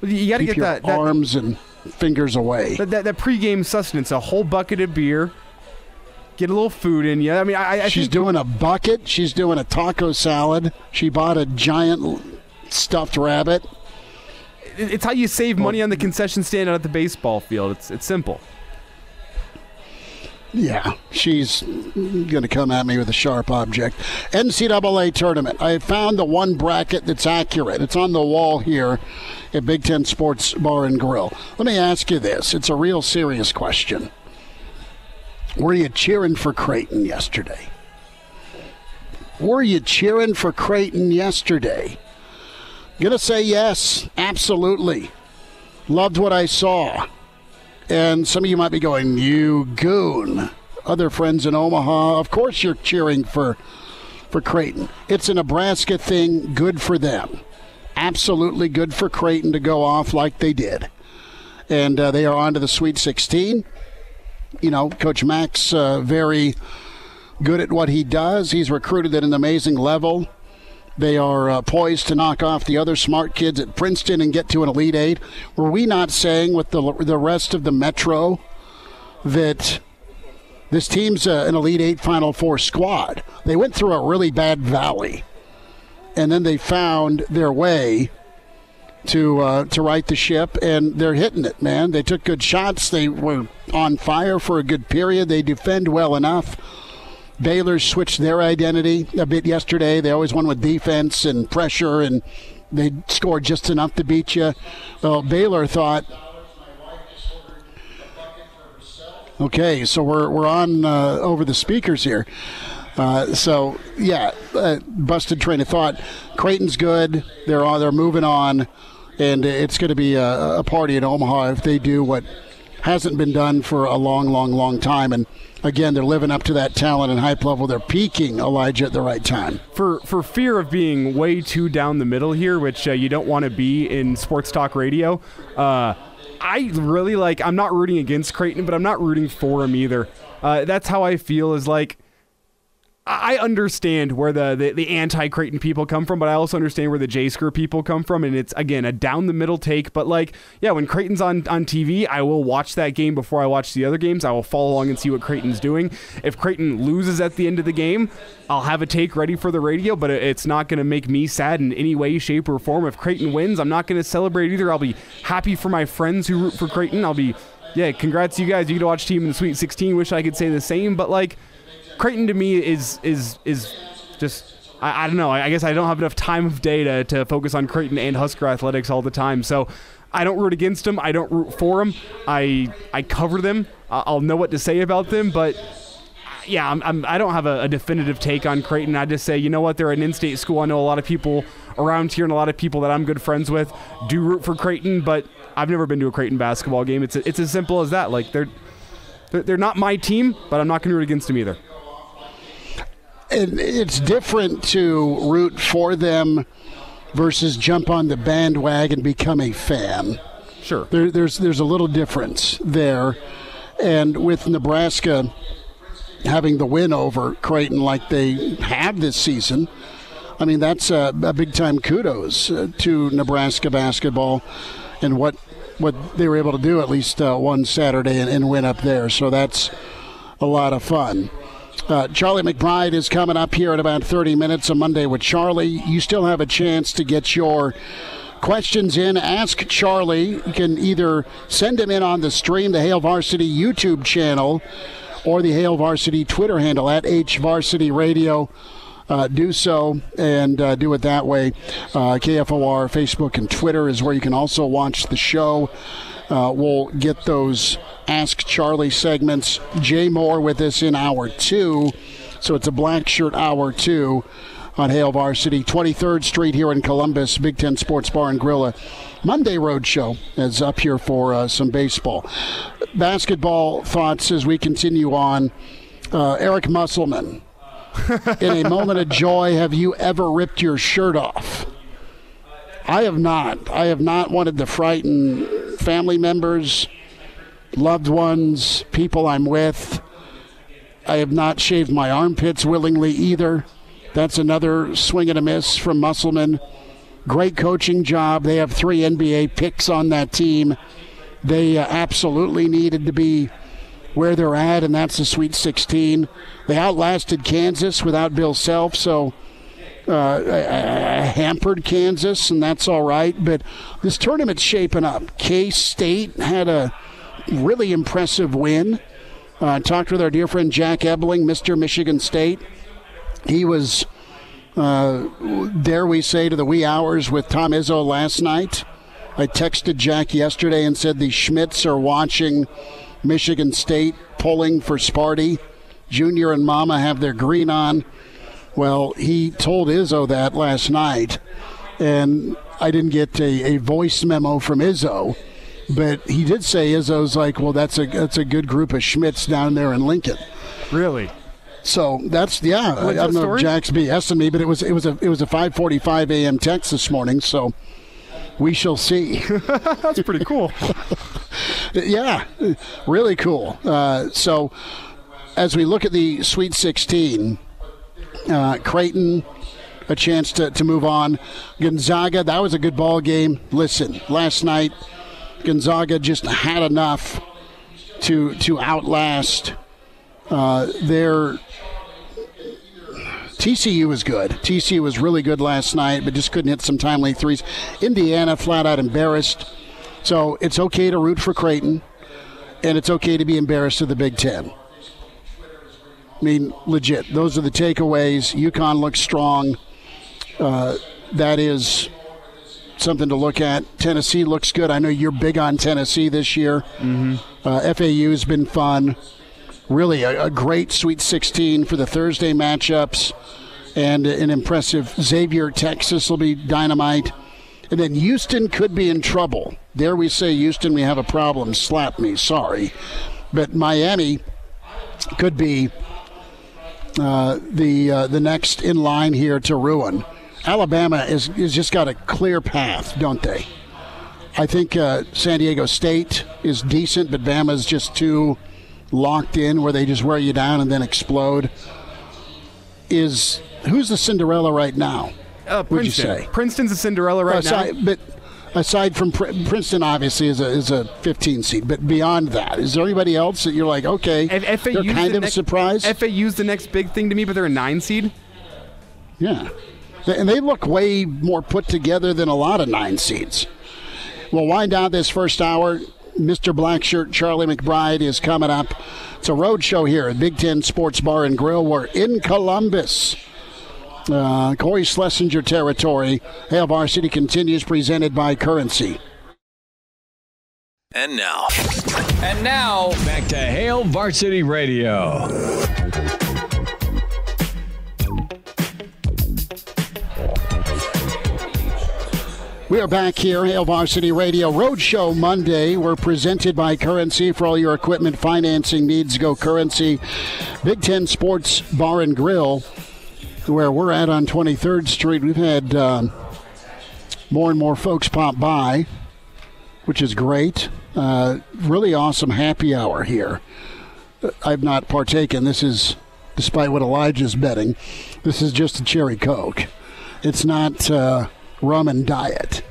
You got to get your that, that arms and fingers away. that, that, that pregame sustenance, a whole bucket of beer, get a little food in you. I mean, I, I She's doing a bucket. She's doing a taco salad. She bought a giant stuffed rabbit. it's how you save money on the concession stand out at the baseball field. It's it's simple. Yeah, she's going to come at me with a sharp object. NCAA tournament. I found the one bracket that's accurate. It's on the wall here at Big Ten Sports Bar and Grill. Let me ask you this. It's a real serious question. Were you cheering for Creighton yesterday? Were you cheering for Creighton yesterday? Gonna say yes, absolutely. Loved what I saw. And some of you might be going, you goon. Other friends in Omaha, of course you're cheering for for Creighton. It's a Nebraska thing, good for them. Absolutely good for Creighton to go off like they did. And uh, they are on to the Sweet 16. You know, Coach Mac, uh, very good at what he does. He's recruited at an amazing level. They are uh, poised to knock off the other smart kids at Princeton and get to an Elite Eight. Were we not saying with the the rest of the Metro that this team's uh, an Elite Eight Final Four squad? They went through a really bad valley, and then they found their way to uh, to right the ship, and they're hitting it, man. They took good shots. They were on fire for a good period. They defend well enough. Baylor switched their identity a bit yesterday. They always won with defense and pressure, and they scored just enough to beat you. Well, Baylor thought, okay, so we're we're on uh, over the speakers here. Uh, so yeah, uh, busted train of thought. Creighton's good. They're on. They're moving on, and it's going to be a, a party in Omaha if they do what hasn't been done for a long, long, long time. And again, they're living up to that talent and hype level. They're peaking Elijah at the right time. for for fear of being way too down the middle here, which uh, you don't want to be in sports talk radio. Uh, I really like. I'm not rooting against Creighton, but I'm not rooting for him either. Uh, that's how I feel. Is like. I understand where the, the, the anti Creighton people come from, but I also understand where the J Screw people come from. And it's, again, a down the middle take. But, like, yeah, when Creighton's on, on TV, I will watch that game before I watch the other games. I will follow along and see what Creighton's doing. If Creighton loses at the end of the game, I'll have a take ready for the radio, but it's not going to make me sad in any way, shape, or form. If Creighton wins, I'm not going to celebrate either. I'll be happy for my friends who root for Creighton. I'll be, yeah, congrats you guys. You get to watch team in the Sweet 16. Wish I could say the same, but, like, Creighton to me is is is just I, I don't know. I, guess I don't have enough time of day to, to focus on Creighton and Husker athletics all the time. So I don't root against them. I don't root for them. I I cover them. I'll know what to say about them, but yeah, I'm, I'm, I don't have a, a definitive take on Creighton. I just say, you know what, they're an in-state school. I know a lot of people around here and a lot of people that I'm good friends with do root for Creighton, but I've never been to a Creighton basketball game. It's it's as simple as that. Like they're, they're not my team, but I'm not going to root against them either. And it's different to root for them versus jump on the bandwagon and become a fan. Sure. There, there's there's a little difference there, and with Nebraska having the win over Creighton like they have this season, I mean that's a, a big time kudos uh, to Nebraska basketball and what what they were able to do at least uh, one Saturday and, and win up there. So that's a lot of fun. Uh, Charlie McBride is coming up here in about 30 minutes on Monday with Charlie. You still have a chance to get your questions in. Ask Charlie. You can either send them in on the stream, the Hail Varsity YouTube channel, or the Hail Varsity Twitter handle at H Varsity Radio. Uh, do so and uh, do it that way. Uh, KFOR, Facebook, and Twitter is where you can also watch the show. Uh, we'll get those Ask Charlie segments. Jay Moore with us in hour two. So it's a black shirt hour two on Hail Varsity, 23rd Street here in Columbus, Big Ten Sports Bar and Grill. Monday Road Show is up here for uh, some baseball. Basketball thoughts as we continue on. Uh, Eric Musselman, in a moment of joy, have you ever ripped your shirt off? I have not. I have not wanted to frighten family members, loved ones, people I'm with. I have not shaved my armpits willingly either. That's another swing and a miss from Musselman. Great coaching job. They have three NBA picks on that team. They uh, absolutely needed to be where they're at, and that's the Sweet 16. They outlasted Kansas without Bill Self, so uh, hampered Kansas, and that's all right. But this tournament's shaping up. K State had a really impressive win. Uh, talked with our dear friend Jack Ebling, Mr. Michigan State. He was, uh, dare we say, to the wee hours with Tom Izzo last night. I texted Jack yesterday and said the Schmidts are watching Michigan State pulling for Sparty. Junior and Mama have their green on. Well, he told Izzo that last night, and I didn't get a, a voice memo from Izzo, but he did say Izzo's like, well, that's a that's a good group of Schmidts down there in Lincoln. Really? So that's yeah. I, I don't know if Jack's BSing me, but it was it was a it was a 5:45 a.m. text this morning, so we shall see. that's pretty cool. yeah, really cool. Uh, so as we look at the Sweet 16, uh, Creighton a chance to, to move on. Gonzaga, that was a good ball game. Listen, last night Gonzaga just had enough to to outlast uh, their TCU was good. TCU was really good last night, but just couldn't hit some timely threes. Indiana flat out embarrassed. So it's okay to root for Creighton, and it's okay to be embarrassed of the Big Ten. I mean, legit. Those are the takeaways. UConn looks strong. Uh, that is something to look at. Tennessee looks good. I know you're big on Tennessee this year. Mm-hmm. Uh, FAU's been fun. Really, a, a, great Sweet 16 for the Thursday matchups, and an impressive Xavier, Texas will be dynamite. And then Houston could be in trouble. Dare we say, Houston, we have a problem. Slap me, sorry. But Miami could be uh, the uh, the next in line here to ruin. Alabama is, is just got a clear path, don't they? I think uh, San Diego State is decent, but Bama's just too locked in where they just wear you down and then explode. Is who's the Cinderella right now? Uh, would you say Princeton's a Cinderella right aside, now? But aside from Princeton, obviously is a is a 15 seed. But beyond that, is there anybody else that you're like, okay, F- they're kind the of next, surprised? FAU's the next big thing to me, but they're a nine seed. Yeah, and they look way more put together than a lot of nine seeds. We'll wind down this first hour. Mr. Blackshirt Charlie McBride is coming up. It's a road show here at Big Ten Sports Bar and Grill. We're in Columbus. Uh, Cory Schlesinger territory. Hail Varsity continues, presented by Currency. And now. And now, back to Hail Varsity Radio. We are back here, Hail Varsity Radio Roadshow Monday. We're presented by Currency for all your equipment financing needs. Go Currency. Big Ten Sports Bar and Grill, where we're at on 23rd Street. We've had um, more and more folks pop by, which is great. Uh, really awesome happy hour here. I've not partaken. This is, despite what Elijah's betting, this is just a cherry Coke. It's not. Uh, rum and diet.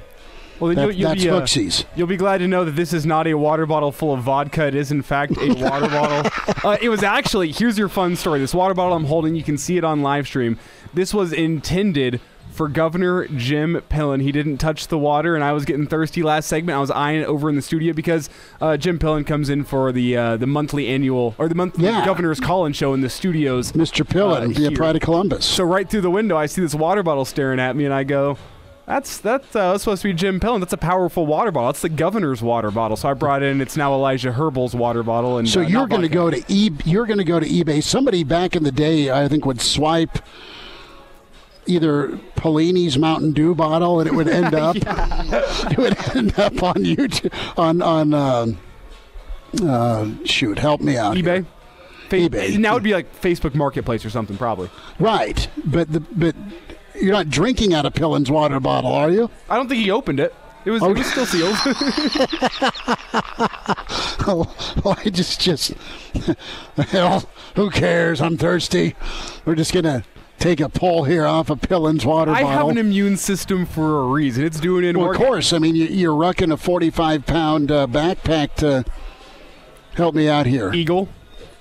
Well, then that, you'll, you'll that's be, uh, You'll be glad to know that this is not a water bottle full of vodka. It is, in fact, a water bottle. Uh, it was actually, here's your fun story. This water bottle I'm holding, you can see it on live stream. This was intended for Governor Jim Pillen. He didn't touch the water, and I was getting thirsty last segment. I was eyeing it over in the studio because uh, Jim Pillen comes in for the uh, the monthly annual or the monthly Yeah. Governor's Call-in show in the studios. Mr. Pillen, uh, the here. Pride of Columbus. So right through the window, I see this water bottle staring at me, and I go, That's that's, uh, that's supposed to be Jim Pillen. That's a powerful water bottle. That's the governor's water bottle. So I brought in. It's now Elijah Herbel's water bottle. And So uh, you're going to go to e- you're going to go to eBay. Somebody back in the day, I think, would swipe either Pelini's Mountain Dew bottle, and it would end up it would end up on YouTube on on um uh, shoot. Help me out. here. eBay. Fa- eBay. Now it'd be like Facebook Marketplace or something, probably. Right, but the but you're not drinking out of Pillen's water bottle, are you? I don't think he opened it. It was it was still sealed. Oh, well, I just just hell, who cares? I'm thirsty. We're just gonna take a pull here off of Pillen's water I bottle. have an immune system for a reason. It's doing it. Well, of course. I mean, you, you're rucking a 45 pound uh, backpack to help me out here. Eagle.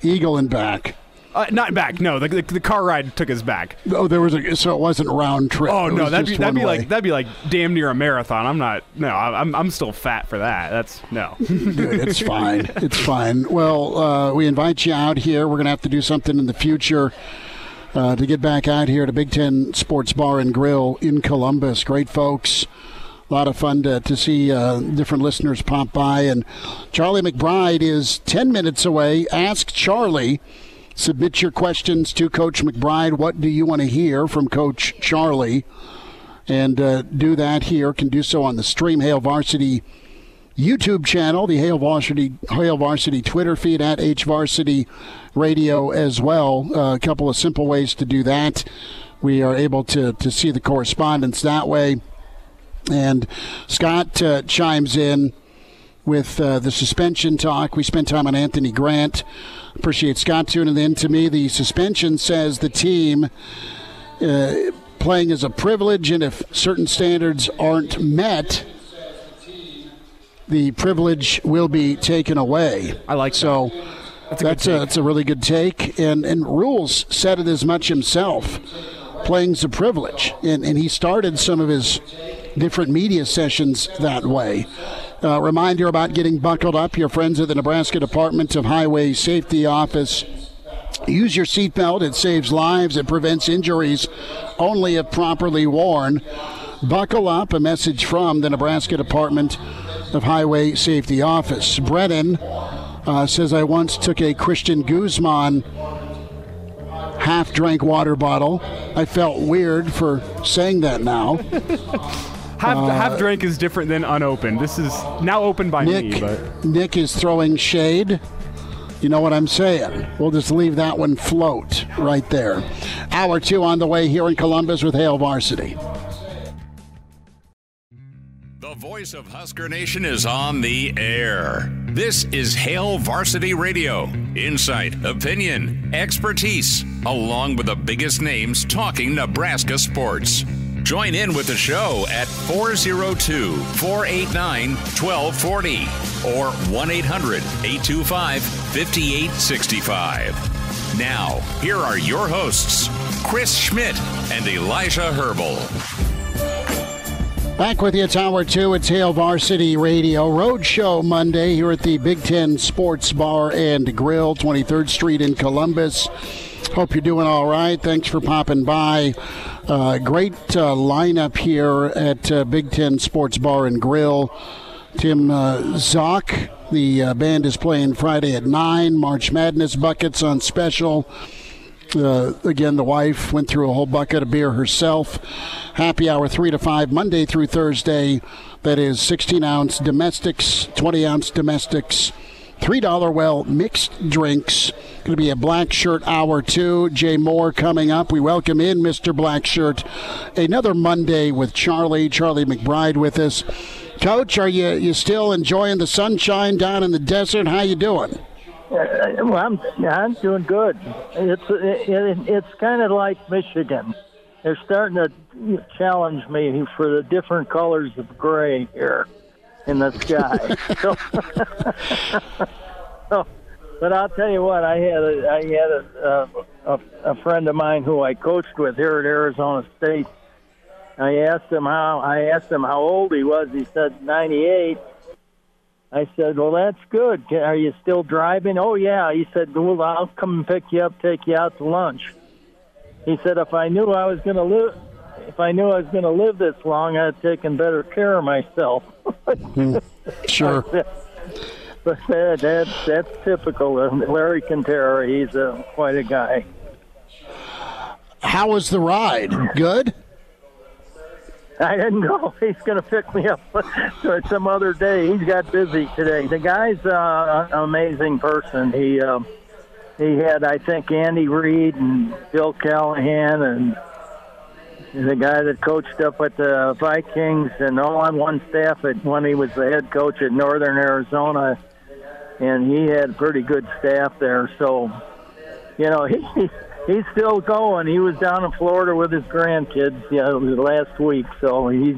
Eagle and back. Uh, not back. No, the, the, the car ride took us back. Oh, there was a so it wasn't a round trip. Oh It no, that'd be that'd be way. like that'd be like damn near a marathon. I'm not. No, I'm I'm still fat for that. That's no. Dude, it's fine. It's fine. Well, uh, we invite you out here. We're going to have to do something in the future uh, to get back out here to Big Ten Sports Bar and Grill in Columbus. Great folks. A lot of fun to, to see uh, different listeners pop by. And Charlie McBride is 10 minutes away. Ask Charlie. Submit your questions to Coach McBride. What do you want to hear from Coach Charlie? And uh, do that here. Can do so on the Stream Hail Varsity YouTube channel, the Hail Varsity, Hail Varsity Twitter feed at H Varsity Radio as well. Uh, a couple of simple ways to do that. We are able to, to see the correspondence that way. And Scott uh, chimes in with uh, the suspension talk. We spent time on Anthony Grant. Appreciate Scott tuning in to me. The suspension says the team uh, playing is a privilege, and if certain standards aren't met, the privilege will be taken away. I like so. That's a That's a, that's a really good take, and and rules said it as much himself. Playing's a privilege, and and he started some of his different media sessions that way. Uh, reminder about getting buckled up. Your friends at the Nebraska Department of Highway Safety Office. Use your seatbelt. It saves lives. It prevents injuries only if properly worn. Buckle up. A message from the Nebraska Department of Highway Safety Office. Brennan uh, says, I once took a Christian Guzman half drank water bottle. I felt weird for saying that now. Half uh, half drink is different than unopened. This is now opened by me, Nick, but Nick is throwing shade. You know what I'm saying? We'll just leave that one float right there. Hour two on the way here in Columbus with Hail Varsity. The voice of Husker Nation is on the air. This is Hail Varsity Radio. Insight, opinion, expertise, along with the biggest names talking Nebraska sports. Join in with the show at 402 489 1240 or 1 800 825 5865. Now, here are your hosts, Chris Schmidt and Elijah Herbel. Back with you, it's hour two. It's Hail Varsity Radio Road Show Monday here at the Big Ten Sports Bar and Grill, 23rd Street in Columbus. Hope you're doing all right. Thanks for popping by. Uh, great uh, lineup here at uh, Big Ten Sports Bar and Grill. Tim uh, Zock, the uh, band is playing Friday at 9. March Madness buckets on special. Again, the wife went through a whole bucket of beer herself. Happy hour 3 to 5, Monday through Thursday. That is 16 ounce domestics, 20 ounce domestics, $3 well mixed drinks. Going to be a black shirt hour two. Jay Moore coming up. We welcome in Mr. Black Shirt. Another Monday with Charlie, Charlie McBride with us. Coach, are you you still enjoying the sunshine down in the desert? How you doing? Uh, well, I'm I'm doing good. It's it, it, it's kind of like Michigan. They're starting to challenge me for the different colors of gray here in the sky. so, so, but I'll tell you what, I had a, I had a, a a friend of mine who I coached with here at Arizona State. I asked him how I asked him how old he was. He said 98. I said, "Well, that's good. Are you still driving?" "Oh yeah." He said, "Well, I'll come and pick you up, take you out to lunch." He said, "If I knew I was going to lose, if I knew I was going to live this long, I'd have taken better care of myself. Sure. but that, that that's typical. of Larry Kentera, he's a, quite a guy. How was the ride? Good. I didn't know he's going to pick me up some other day. He's got busy today. The guy's uh, an amazing person. He uh, he had, I think, Andy Reid and Bill Callahan and the guy that coached up at the Vikings and all on one staff at when he was the head coach at Northern Arizona, and he had pretty good staff there. So, you know, he he's still going. He was down in Florida with his grandkids, you know, last week. So he's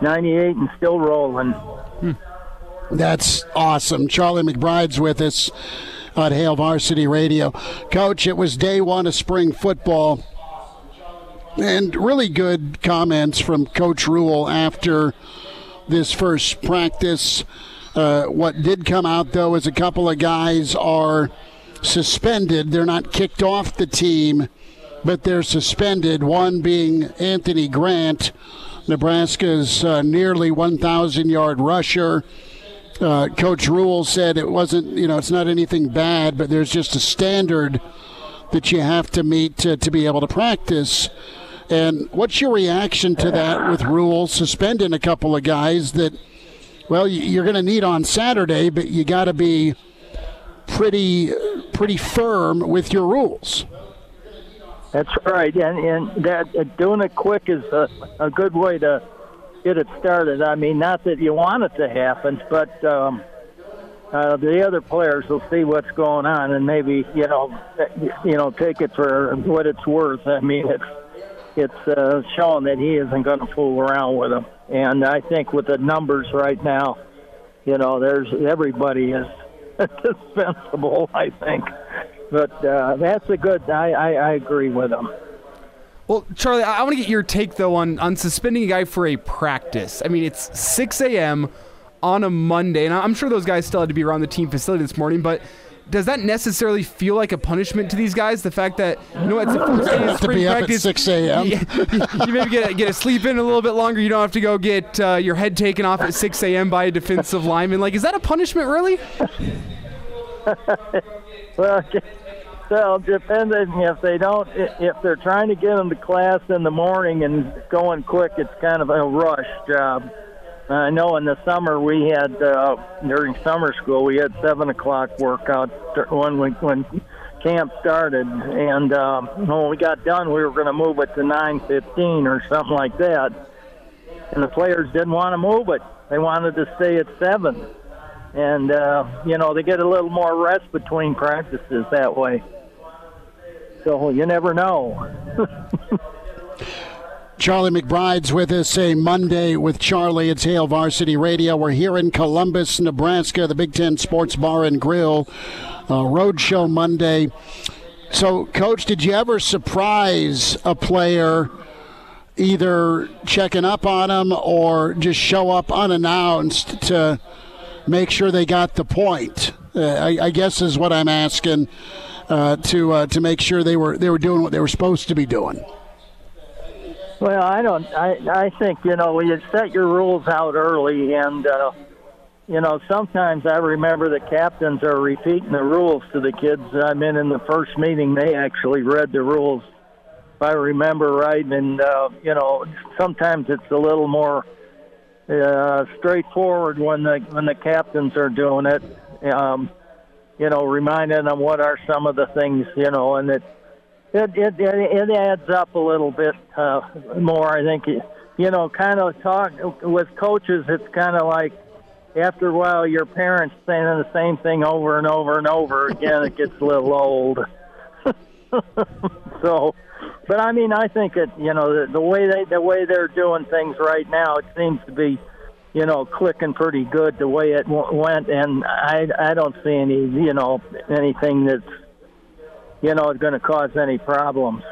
98 and still rolling. Hmm. That's awesome. Charlie McBride's with us on Hail Varsity Radio. Coach, it was day one of spring football. And really good comments from Coach Rhule after this first practice. Uh, what did come out, though, is a couple of guys are suspended. They're not kicked off the team, but they're suspended. One being Anthony Grant, Nebraska's uh, nearly 1,000 yard rusher. Uh, Coach Rhule said it wasn't, you know, it's not anything bad, but there's just a standard that you have to meet to, to be able to practice. And what's your reaction to that with Rhule suspending a couple of guys that, well, you're going to need on Saturday, but you got to be pretty pretty firm with your rules. That's right, and and that uh, doing it quick is a, a good way to get it started. I mean, not that you want it to happen, but um, uh, the other players will see what's going on and maybe you know you know take it for what it's worth. I mean, it's it's uh, showing that he isn't going to fool around with them, and I think with the numbers right now, you know, there's everybody is dispensable, I think. But uh, that's a good. I, I, I agree with him. Well, Charlie, I want to get your take though on on suspending a guy for a practice. I mean, it's 6 a.m. on a Monday, and I'm sure those guys still had to be around the team facility this morning, but. Does that necessarily feel like a punishment to these guys? The fact that you know it's the first day of spring to be practice, up at 6 a.m. You, you maybe get a, get a sleep in a little bit longer. You don't have to go get uh, your head taken off at 6 a.m. by a defensive lineman. Like, is that a punishment, really? well, well, depending if they don't, if they're trying to get them to class in the morning and going quick, it's kind of a rush job. I know in the summer we had uh, during summer school we had seven o'clock workout when we, when camp started, and um, when we got done, we were going to move it to nine fifteen or something like that. And the players didn't want to move it; they wanted to stay at seven and uh, you know they get a little more rest between practices that way. So you never know. Charlie McBride's with us a Monday with Charlie. It's Hail Varsity Radio. We're here in Columbus, Nebraska, the Big Ten Sports Bar and Grill uh, Road Show Monday. So, Coach, did you ever surprise a player? Either checking up on them or just show up unannounced to make sure they got the point. Uh, I, I, guess is what I'm asking uh, to uh, to make sure they were they were doing what they were supposed to be doing. Well, I don't. I I think you know you set your rules out early, and uh, you know sometimes I remember the captains are repeating the rules to the kids. I mean, in the first meeting, they actually read the rules, if I remember right, and uh, you know sometimes it's a little more uh, straightforward when the when the captains are doing it. Um, you know, reminding them what are some of the things you know, and it it it it adds up a little bit uh, more. I think you know, kind of talk with coaches. It's kind of like after a while, your parents saying the same thing over and over and over again. it gets a little old. so but I mean, I think it. You know, the, the way they the way they're doing things right now, it seems to be, you know, clicking pretty good the way it w- went, and I I don't see any you know anything that's you know it's going to cause any problems.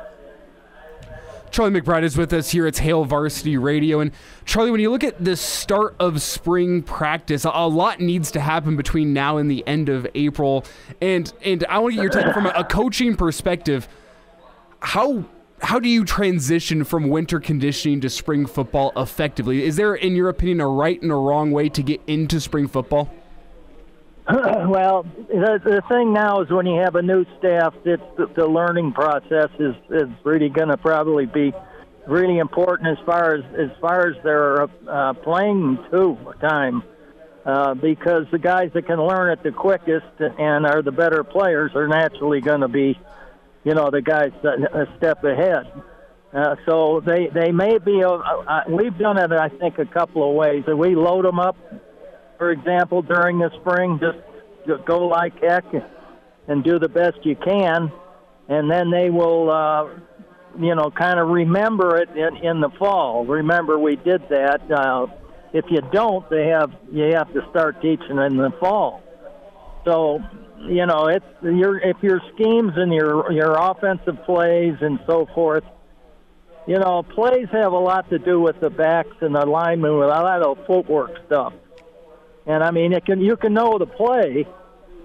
Charlie McBride is with us here at Hail Varsity Radio. And Charlie, when you look at the start of spring practice, a lot needs to happen between now and the end of April. And and I want to get your take from a coaching perspective. How how do you transition from winter conditioning to spring football effectively? Is there, in your opinion, a right and a wrong way to get into spring football? well, the, the thing now is when you have a new staff, it's the, the learning process is is really going to probably be really important as far as as far as their uh, playing too time, uh, because the guys that can learn it the quickest and are the better players are naturally going to be, you know, the guys a step ahead. Uh, so they they may be. Uh, uh, we've done it, I think, a couple of ways. We load them up for example, during the spring, just go like heck and do the best you can, and then they will, uh, you know, kind of remember it in, in the fall. Remember, we did that. Uh, if you don't, they have you have to start teaching in the fall. So, you know, it's your if your schemes and your your offensive plays and so forth. You know, plays have a lot to do with the backs and the linemen with a lot of footwork stuff. And I mean, it can you can know the play,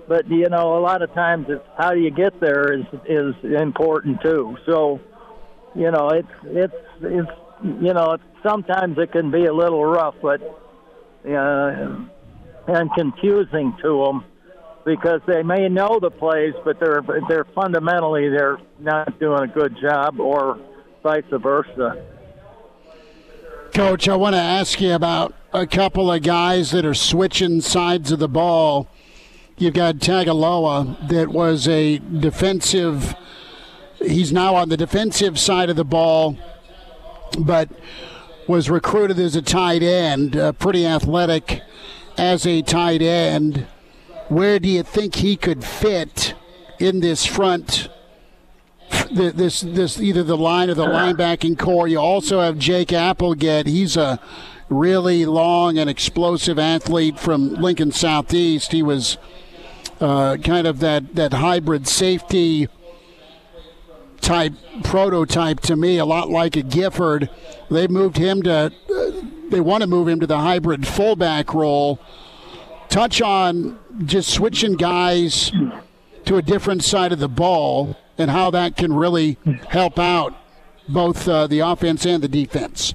but you know a lot of times it's how do you get there is is important too. So, you know, it's it's it's you know sometimes it can be a little rough, but uh, and confusing to them because they may know the plays, but they're they're fundamentally they're not doing a good job, or vice versa. Coach, I want to ask you about a couple of guys that are switching sides of the ball. You've got Tagaloa, that was a defensive. He's now on the defensive side of the ball, but was recruited as a tight end, uh, pretty athletic as a tight end. Where do you think he could fit in this front this this either the line or the linebacking core. You also have Jake Appleget. He's a really long and explosive athlete from Lincoln Southeast. He was uh, kind of that that hybrid safety type prototype to me, a lot like a Gifford. They moved him to. Uh, they want to move him to the hybrid fullback role. Touch on just switching guys to a different side of the ball and how that can really help out both uh, the offense and the defense.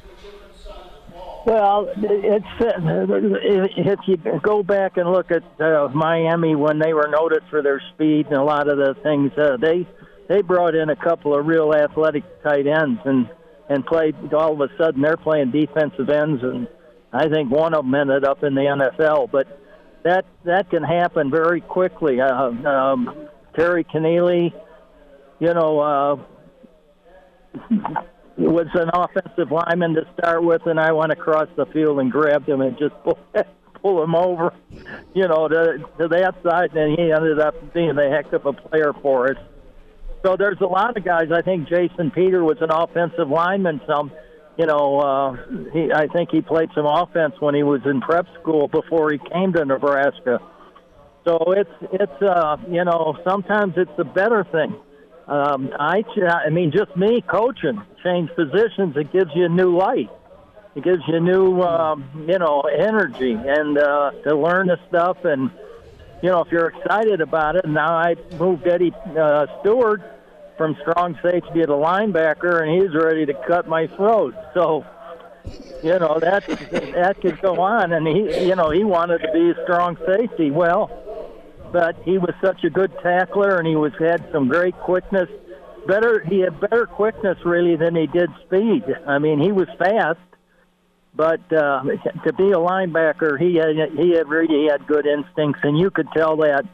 Well, it's if you go back and look at uh, Miami when they were noted for their speed and a lot of the things uh, they they brought in a couple of real athletic tight ends and and played all of a sudden they're playing defensive ends and I think one of them ended up in the NFL, but that that can happen very quickly. Uh, um, Terry Connealy, you know, uh, was an offensive lineman to start with, and I went across the field and grabbed him and just pull, pull him over, you know, to, to that side, and he ended up being a heck of a player for us. So there's a lot of guys. I think Jason Peter was an offensive lineman. Some, you know, uh, he I think he played some offense when he was in prep school before he came to Nebraska. So it's it's uh, you know sometimes it's a better thing um, I, I mean, just me coaching, change positions, it gives you a new light. It gives you new, um, you know, energy and uh, to learn the stuff. And, you know, if you're excited about it, now I moved Eddie uh, Stewart from strong safety to the linebacker, and he's ready to cut my throat. So, you know, that that could go on. And he, you know, he wanted to be a strong safety. Well, but he was such a good tackler, and he was had some great quickness. Better, he had better quickness really than he did speed. I mean, he was fast, but uh, to be a linebacker, he had he had really had good instincts, and you could tell that,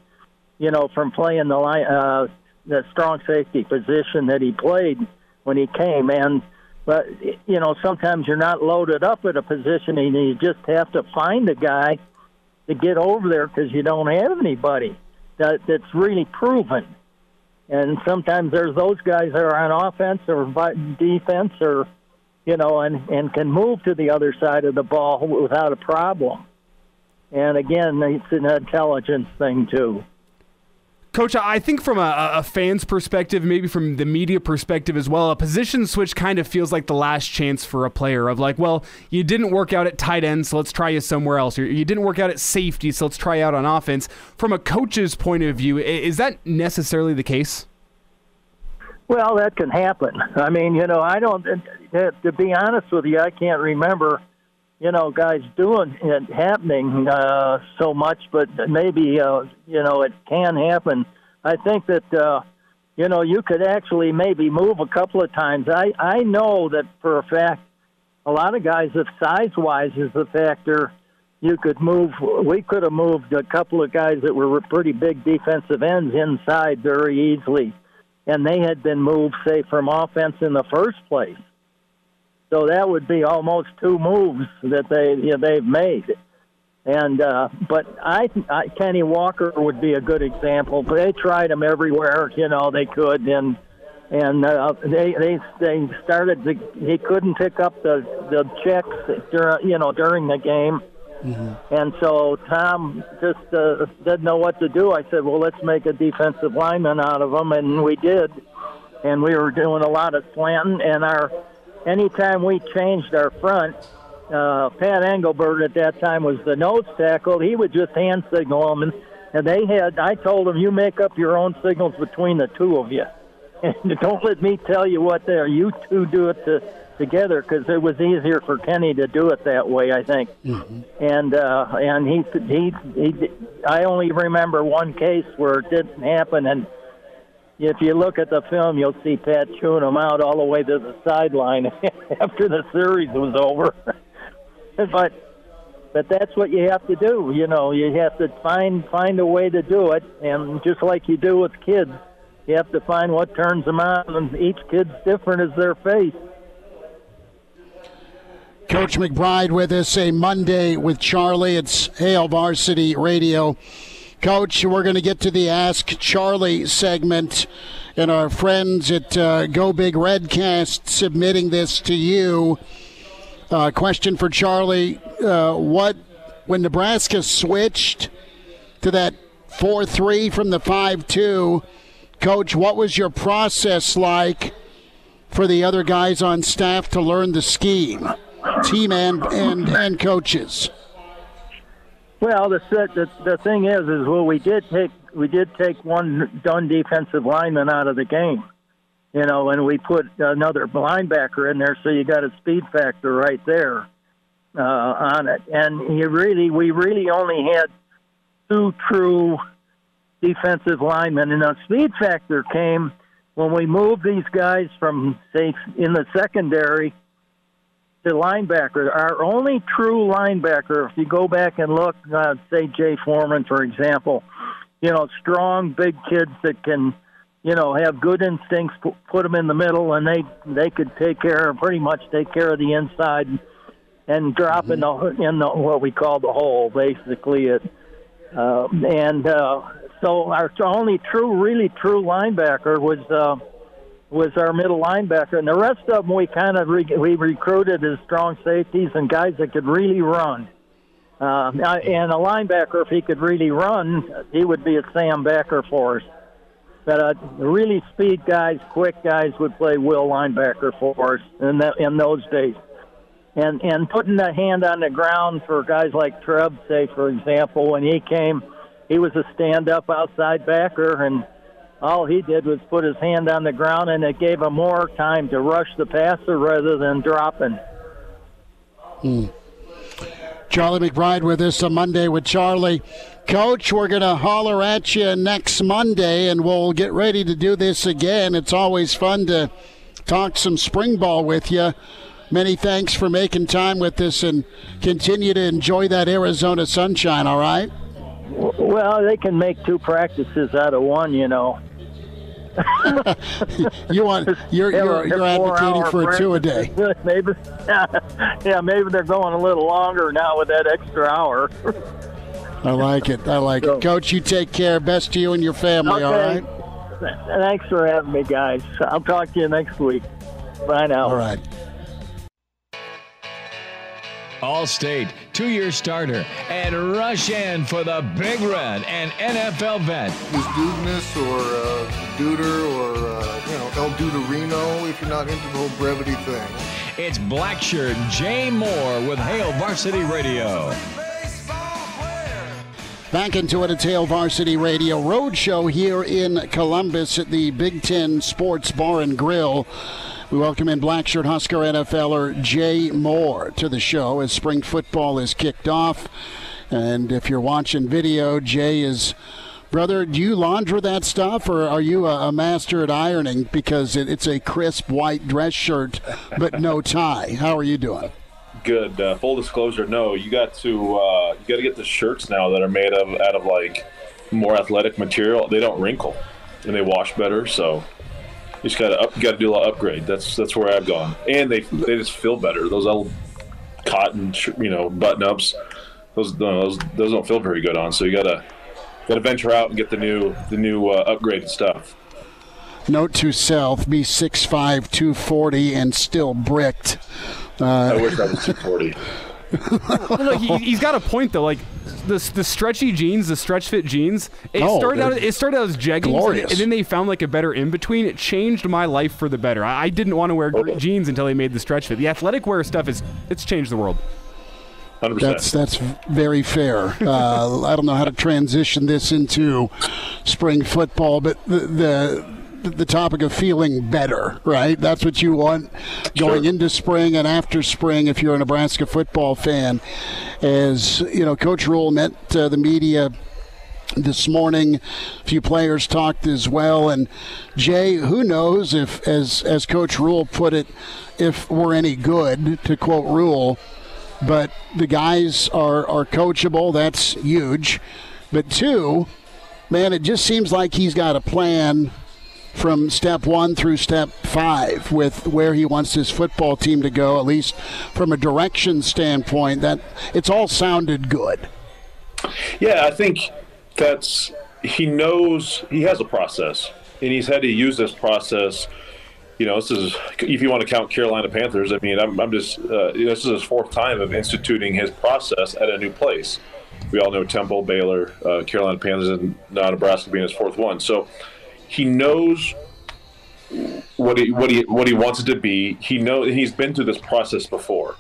you know, from playing the line, uh, the strong safety position that he played when he came. And but you know, sometimes you're not loaded up at a position, and you just have to find a guy to get over there because you don't have anybody that that's really proven. And sometimes there's those guys that are on offense or defense or you know and and can move to the other side of the ball without a problem. And again, it's an intelligence thing too. Coach, I think from a, a, fan's perspective, maybe from the media perspective as well, a position switch kind of feels like the last chance for a player of like, well, you didn't work out at tight end, so let's try you somewhere else. Or you didn't work out at safety, so let's try out on offense. From a coach's point of view, is that necessarily the case? Well, that can happen. I mean, you know, I don't. To be honest with you, I can't remember, you know, guys doing it happening uh, so much. But maybe, uh, you know, it can happen. I think that, uh, you know, you could actually maybe move a couple of times. I I know that for a fact, a lot of guys, if size wise is a factor, you could move. We could have moved a couple of guys that were pretty big defensive ends inside very easily and they had been moved, say, from offense in the first place. So that would be almost two moves that they you know, they've made. And uh, but I, I Kenny Walker would be a good example. But they tried him everywhere, you know, they could, and and uh, they they they started. He couldn't pick up the the checks during you know during the game Mm-hmm. And so Tom just uh, didn't know what to do. I said, well, let's make a defensive lineman out of him, and we did. And we were doing a lot of slanting, and our anytime we changed our front, uh, Pat Engelbert at that time was the nose tackle. He would just hand signal them, and, and they had. I told them, you make up your own signals between the two of you, and don't let me tell you what they are. You two do it to together because it was easier for Kenny to do it that way, I think. Mm-hmm. And uh, and he he he. I only remember one case where it didn't happen, and if you look at the film, you'll see Pat chewing him out all the way to the sideline after the series was over. but but that's what you have to do. You know, you have to find find a way to do it, and just like you do with kids, you have to find what turns them on. And each kid's different as their face. Coach McBride with us a Monday with Charlie. It's Hail Varsity Radio. Coach, we're going to get to the Ask Charlie segment, and our friends at uh, Go Big Redcast submitting this to you. Uh, question for Charlie: uh, What when Nebraska switched to that four-three from the five-two? Coach, what was your process like for the other guys on staff to learn the scheme? team and and, and coaches? Well, the, the the thing is, is well, we did take we did take one done defensive lineman out of the game, you know, and we put another linebacker in there, so you got a speed factor right there uh, on it. And you really, we really only had two true defensive linemen, and the speed factor came when we moved these guys from say in the secondary the linebacker, our only true linebacker, if you go back and look, uh, say Jay Foreman, for example, you know, strong, big kids that can, you know, have good instincts, put them in the middle, and they they could take care, of pretty much take care of the inside, and drop mm-hmm. in the in the what we call the hole, basically. It, uh, and uh, so our only true, really true linebacker was. Uh, was our middle linebacker, and the rest of them we kind of re- we recruited as strong safeties and guys that could really run. Uh, and a linebacker, if he could really run, he would be a Sam Backer for us. But uh, really speed guys, quick guys would play will linebacker for us in that in those days. And and putting the hand on the ground for guys like Trev, say for example, when he came, he was a stand-up outside backer, and all he did was put his hand on the ground, and it gave him more time to rush the passer rather than dropping. Hmm. Charlie McBride with us on Monday with Charlie. Coach, we're going to holler at you next Monday, and we'll get ready to do this again. It's always fun to talk some spring ball with you. Many thanks for making time with us, and continue to enjoy that Arizona sunshine, all right? Well, they can make two practices out of one, you know. You want you're you're, you're advocating for a two a day. maybe, yeah, maybe they're going a little longer now with that extra hour. I like it. I like so, it, Coach. You take care. Best to you and your family. Okay. All right. Thanks for having me, guys. I'll talk to you next week. Bye now. All right. All-State, two-year starter, and rush in for the Big Red and NFL vet. Is Dudeness or uh, Duder or, uh, you know, El Duderino if you're not into the whole brevity thing. It's Blackshirt Jay Moore with Hail Varsity Radio. Back into it, it's Hail Varsity Radio Roadshow here in Columbus at the Big Ten Sports Bar and Grill. We welcome in Blackshirt Husker NFLer Jay Moore to the show as spring football is kicked off. And if you're watching video, Jay is. Brother, do you launder that stuff, or are you a, a master at ironing? Because it, it's a crisp white dress shirt, but no tie. How are you doing? good. Uh, full disclosure, no, you got to uh, you got to get the shirts now that are made of out of like more athletic material. They don't wrinkle and they wash better. So you just got to up, got to do a little upgrade. That's that's where I've gone, and they they just feel better. Those old cotton, you know, button ups, those those those don't feel very good on. So you gotta gotta venture out and get the new the new uh, upgraded stuff. Note to self: be 6'5", 240, and still bricked. Uh, I wish I was 240. well, he, has got a point though. Like the the stretchy jeans, the stretch fit jeans. It oh, started out. It started out as jeggings, and, and, then they found like a better in between. It changed my life for the better. I, I didn't want to wear okay. jeans until they made the stretch fit. The athletic wear stuff is it's changed the world. 100%. That's that's very fair. Uh, I don't know how to transition this into spring football, but the, the the topic of feeling better, right? That's what you want going sure. into spring and after spring if you're a Nebraska football fan. As, you know, Coach Rhule met uh, the media this morning. A few players talked as well. And Jay, who knows if, as as Coach Rhule put it, if we're any good, to quote Rhule. But the guys are are coachable. That's huge. But two, man, it just seems like he's got a plan from step one through step five with where he wants his football team to go, at least from a direction standpoint. That it's all sounded good. Yeah, I think that's he knows he has a process, and he's had to use this process. You know, this is if you want to count Carolina Panthers. I mean, I'm, I'm just uh, this is his fourth time of instituting his process at a new place. We all know Temple, Baylor, uh, Carolina Panthers, and now Nebraska being his fourth one. So he knows what he what he what he wants it to be. He know he's been through this process before.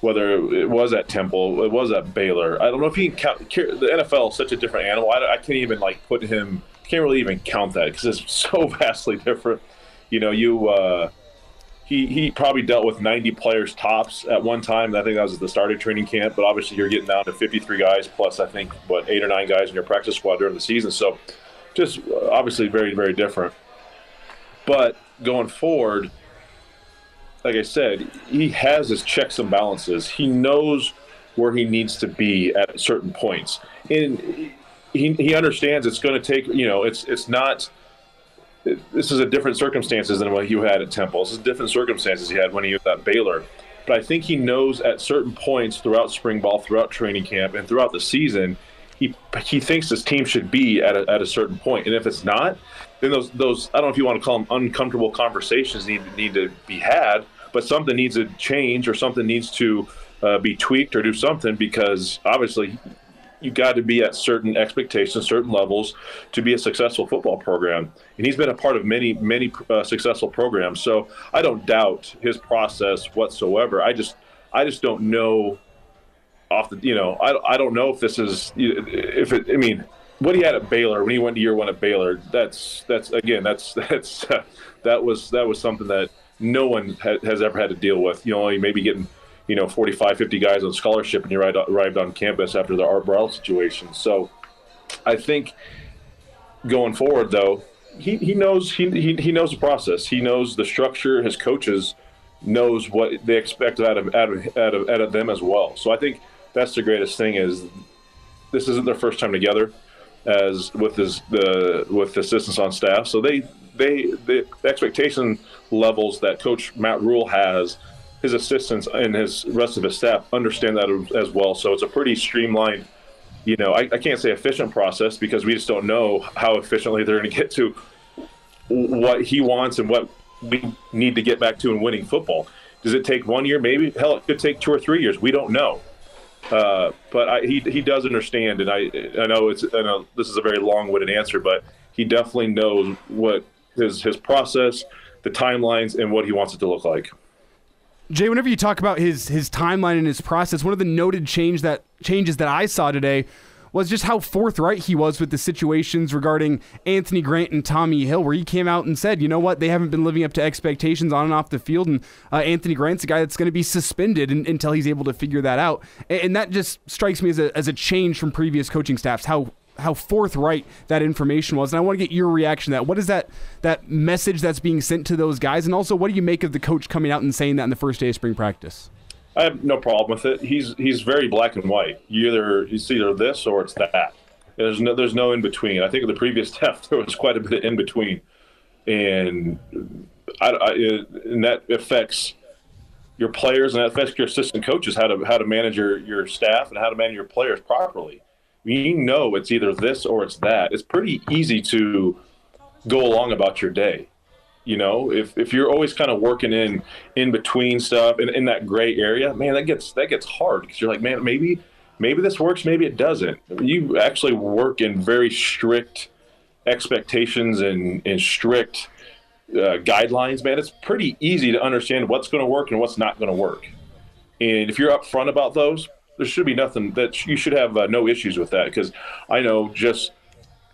Whether it was at Temple, it was at Baylor. I don't know if he can count. The NFL is such a different animal. I, I can't even like put him. Can't really even count that because it's so vastly different. You know, you. Uh, he, he probably dealt with 90 players tops at one time. I think that was at the start of training camp, but obviously you're getting down to 53 guys plus I think what eight or nine guys in your practice squad during the season. So just obviously very, very different. But going forward, like I said, he has his checks and balances. He knows where he needs to be at certain points. And he, he understands it's going to take, you know, it's it's not this is a different circumstances than what you had at Temple. This is different circumstances he had when he was at Baylor. But I think he knows at certain points throughout spring ball, throughout training camp, and throughout the season, he he thinks his team should be at a, at a certain point, and if it's not, then those those I don't know if you want to call them uncomfortable conversations need need to be had, but something needs to change or something needs to uh, be tweaked or do something because obviously you got to be at certain expectations, certain levels to be a successful football program. And he's been a part of many, many uh, successful programs. So I don't doubt his process whatsoever. I just, I just don't know off the, you know, I, I don't know if this is, if it, I mean, what he had at Baylor when he went to year one at Baylor, that's, that's, again, that's, that's, that was, that was something that no one ha- has ever had to deal with. You know, maybe getting, you know, 45, 50 guys on scholarship and you arrived, arrived on campus after the Art Briles situation. So I think going forward, though, he, he knows he, he, he knows the process. He knows the structure. His coaches knows what they expect out of out of, out of, out of them as well. So I think that's the greatest thing is this isn't their first time together as with his the with assistants on staff. So they they the expectation levels that Coach Matt Rhule has, his assistants and his rest of his staff understand that as well. So it's a pretty streamlined, you know, I, I can't say efficient process because we just don't know how efficiently they're going to get to what he wants and what we need to get back to in winning football. Does it take one year? Maybe hell, it could take two or three years. We don't know. Uh, but I, he he does understand, and I I know it's I know this is a very long-winded answer, but he definitely knows what his his process, the timelines, and what he wants it to look like. Jay, whenever you talk about his his timeline and his process, one of the noted change that changes that I saw today was just how forthright he was with the situations regarding Anthony Grant and Tommi Hill, where he came out and said, you know what, they haven't been living up to expectations on and off the field, and uh, Anthony Grant's a guy that's going to be suspended in, until he's able to figure that out. And, and that just strikes me as a, as a change from previous coaching staffs, how how forthright that information was. And I want to get your reaction to that. What is that that message that's being sent to those guys? And also, what do you make of the coach coming out and saying that in the first day of spring practice? I have no problem with it. He's he's very black and white. You either it's either this or it's that. There's no there's no in between. I think in the previous step there was quite a bit of in between, and I, I, and that affects your players and that affects your assistant coaches how to how to manage your, your staff and how to manage your players properly. You know it's either this or it's that. It's pretty easy to go along about your day. You know, if, if you're always kind of working in in between stuff and in that gray area, man, that gets that gets hard because you're like, man, maybe maybe this works, maybe it doesn't. You actually work in very strict expectations and, and strict uh, guidelines, man. It's pretty easy to understand what's going to work and what's not going to work. And if you're upfront about those, there should be nothing that you should have uh, no issues with that because I know just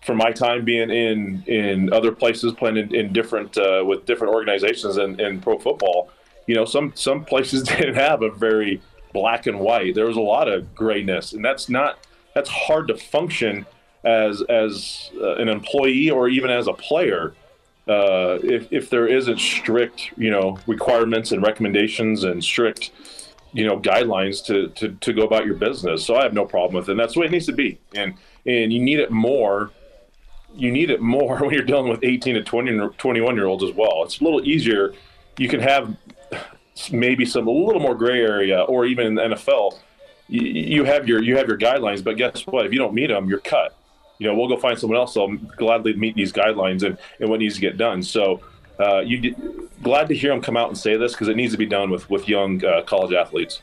from my time being in in other places playing in, in different uh, with different organizations in, in pro football you know some some places didn't have a very black and white. There was a lot of grayness and that's not that's hard to function as as uh, an employee or even as a player uh, if, if there isn't strict you know requirements and recommendations and strict you know guidelines to, to to go about your business. So i have no problem with it and that's the way it needs to be. And and you need it more you need it more when you're dealing with 18 to 20 21 year olds as well. It's a little easier. You can have maybe some a little more gray area, or even in the NFL, you, have your you have your guidelines. But guess what? If you don't meet them, you're cut. You know, we'll go find someone else. I'll gladly meet these guidelines and, and what needs to get done. So, uh, you glad to hear them come out and say this because it needs to be done with with young uh, college athletes.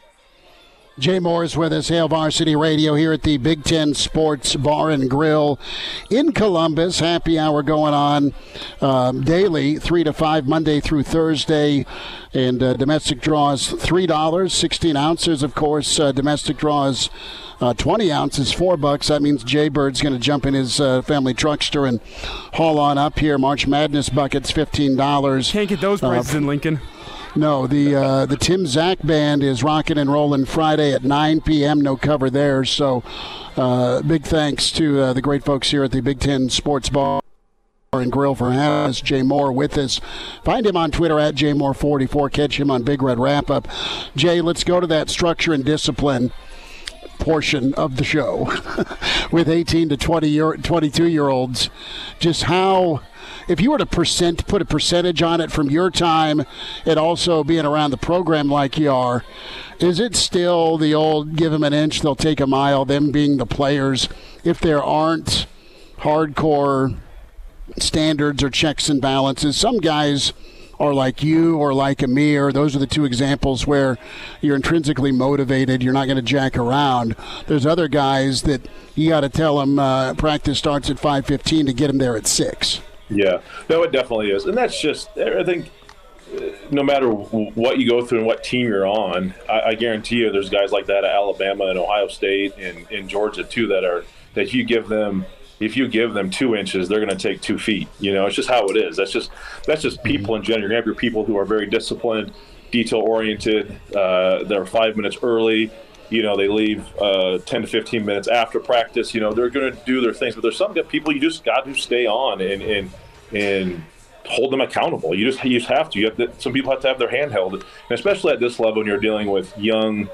Jay Moore is with us, Hail Varsity Radio here at the Big Ten Sports Bar and Grill in Columbus. Happy hour going on um, daily, 3 to 5, Monday through Thursday. And uh, domestic draws $3, 16 ounces, of course. Uh, domestic draws. Uh, 20 ounces, four bucks. That means Jay Bird's going to jump in his uh, family truckster and haul on up here. March Madness buckets, $15. Can't get those prices in Lincoln. No, the uh, the Tim Zach band is rocking and rolling Friday at 9 p.m. No cover there. So, uh, big thanks to uh, the great folks here at the Big Ten Sports Bar and Grill for having us. Jay Moore with us. Find him on Twitter at JMoore44. Catch him on Big Red Wrap Up. Jay, let's go to that structure and discipline portion of the show with 18 to 20 year, 22 year olds. Just how if you were to percent put a percentage on it from your time and also being around the program like you are, is it still the old give them an inch, they'll take a mile, them being the players? If there aren't hardcore standards or checks and balances, some guys are like you or like Amir. Those are the two examples where you're intrinsically motivated. You're not going to jack around. There's other guys that you got to tell them uh, practice starts at 5:15 to get them there at six. Yeah, no, it definitely is, and that's just I think uh, no matter what you go through and what team you're on, I, I, guarantee you there's guys like that at Alabama and Ohio State and, and Georgia too that are that you give them if you give them two inches, they're going to take two feet. You know, it's just how it is. That's just that's just people in general. You have your people who are very disciplined, detail oriented. Uh, they're five minutes early you know, they leave uh, 10 to 15 minutes after practice. You know, they're going to do their things, but there's some people you just got to stay on and and and hold them accountable. You just you just have to. You have to, some people have to have their hand held, and especially at this level when you're dealing with young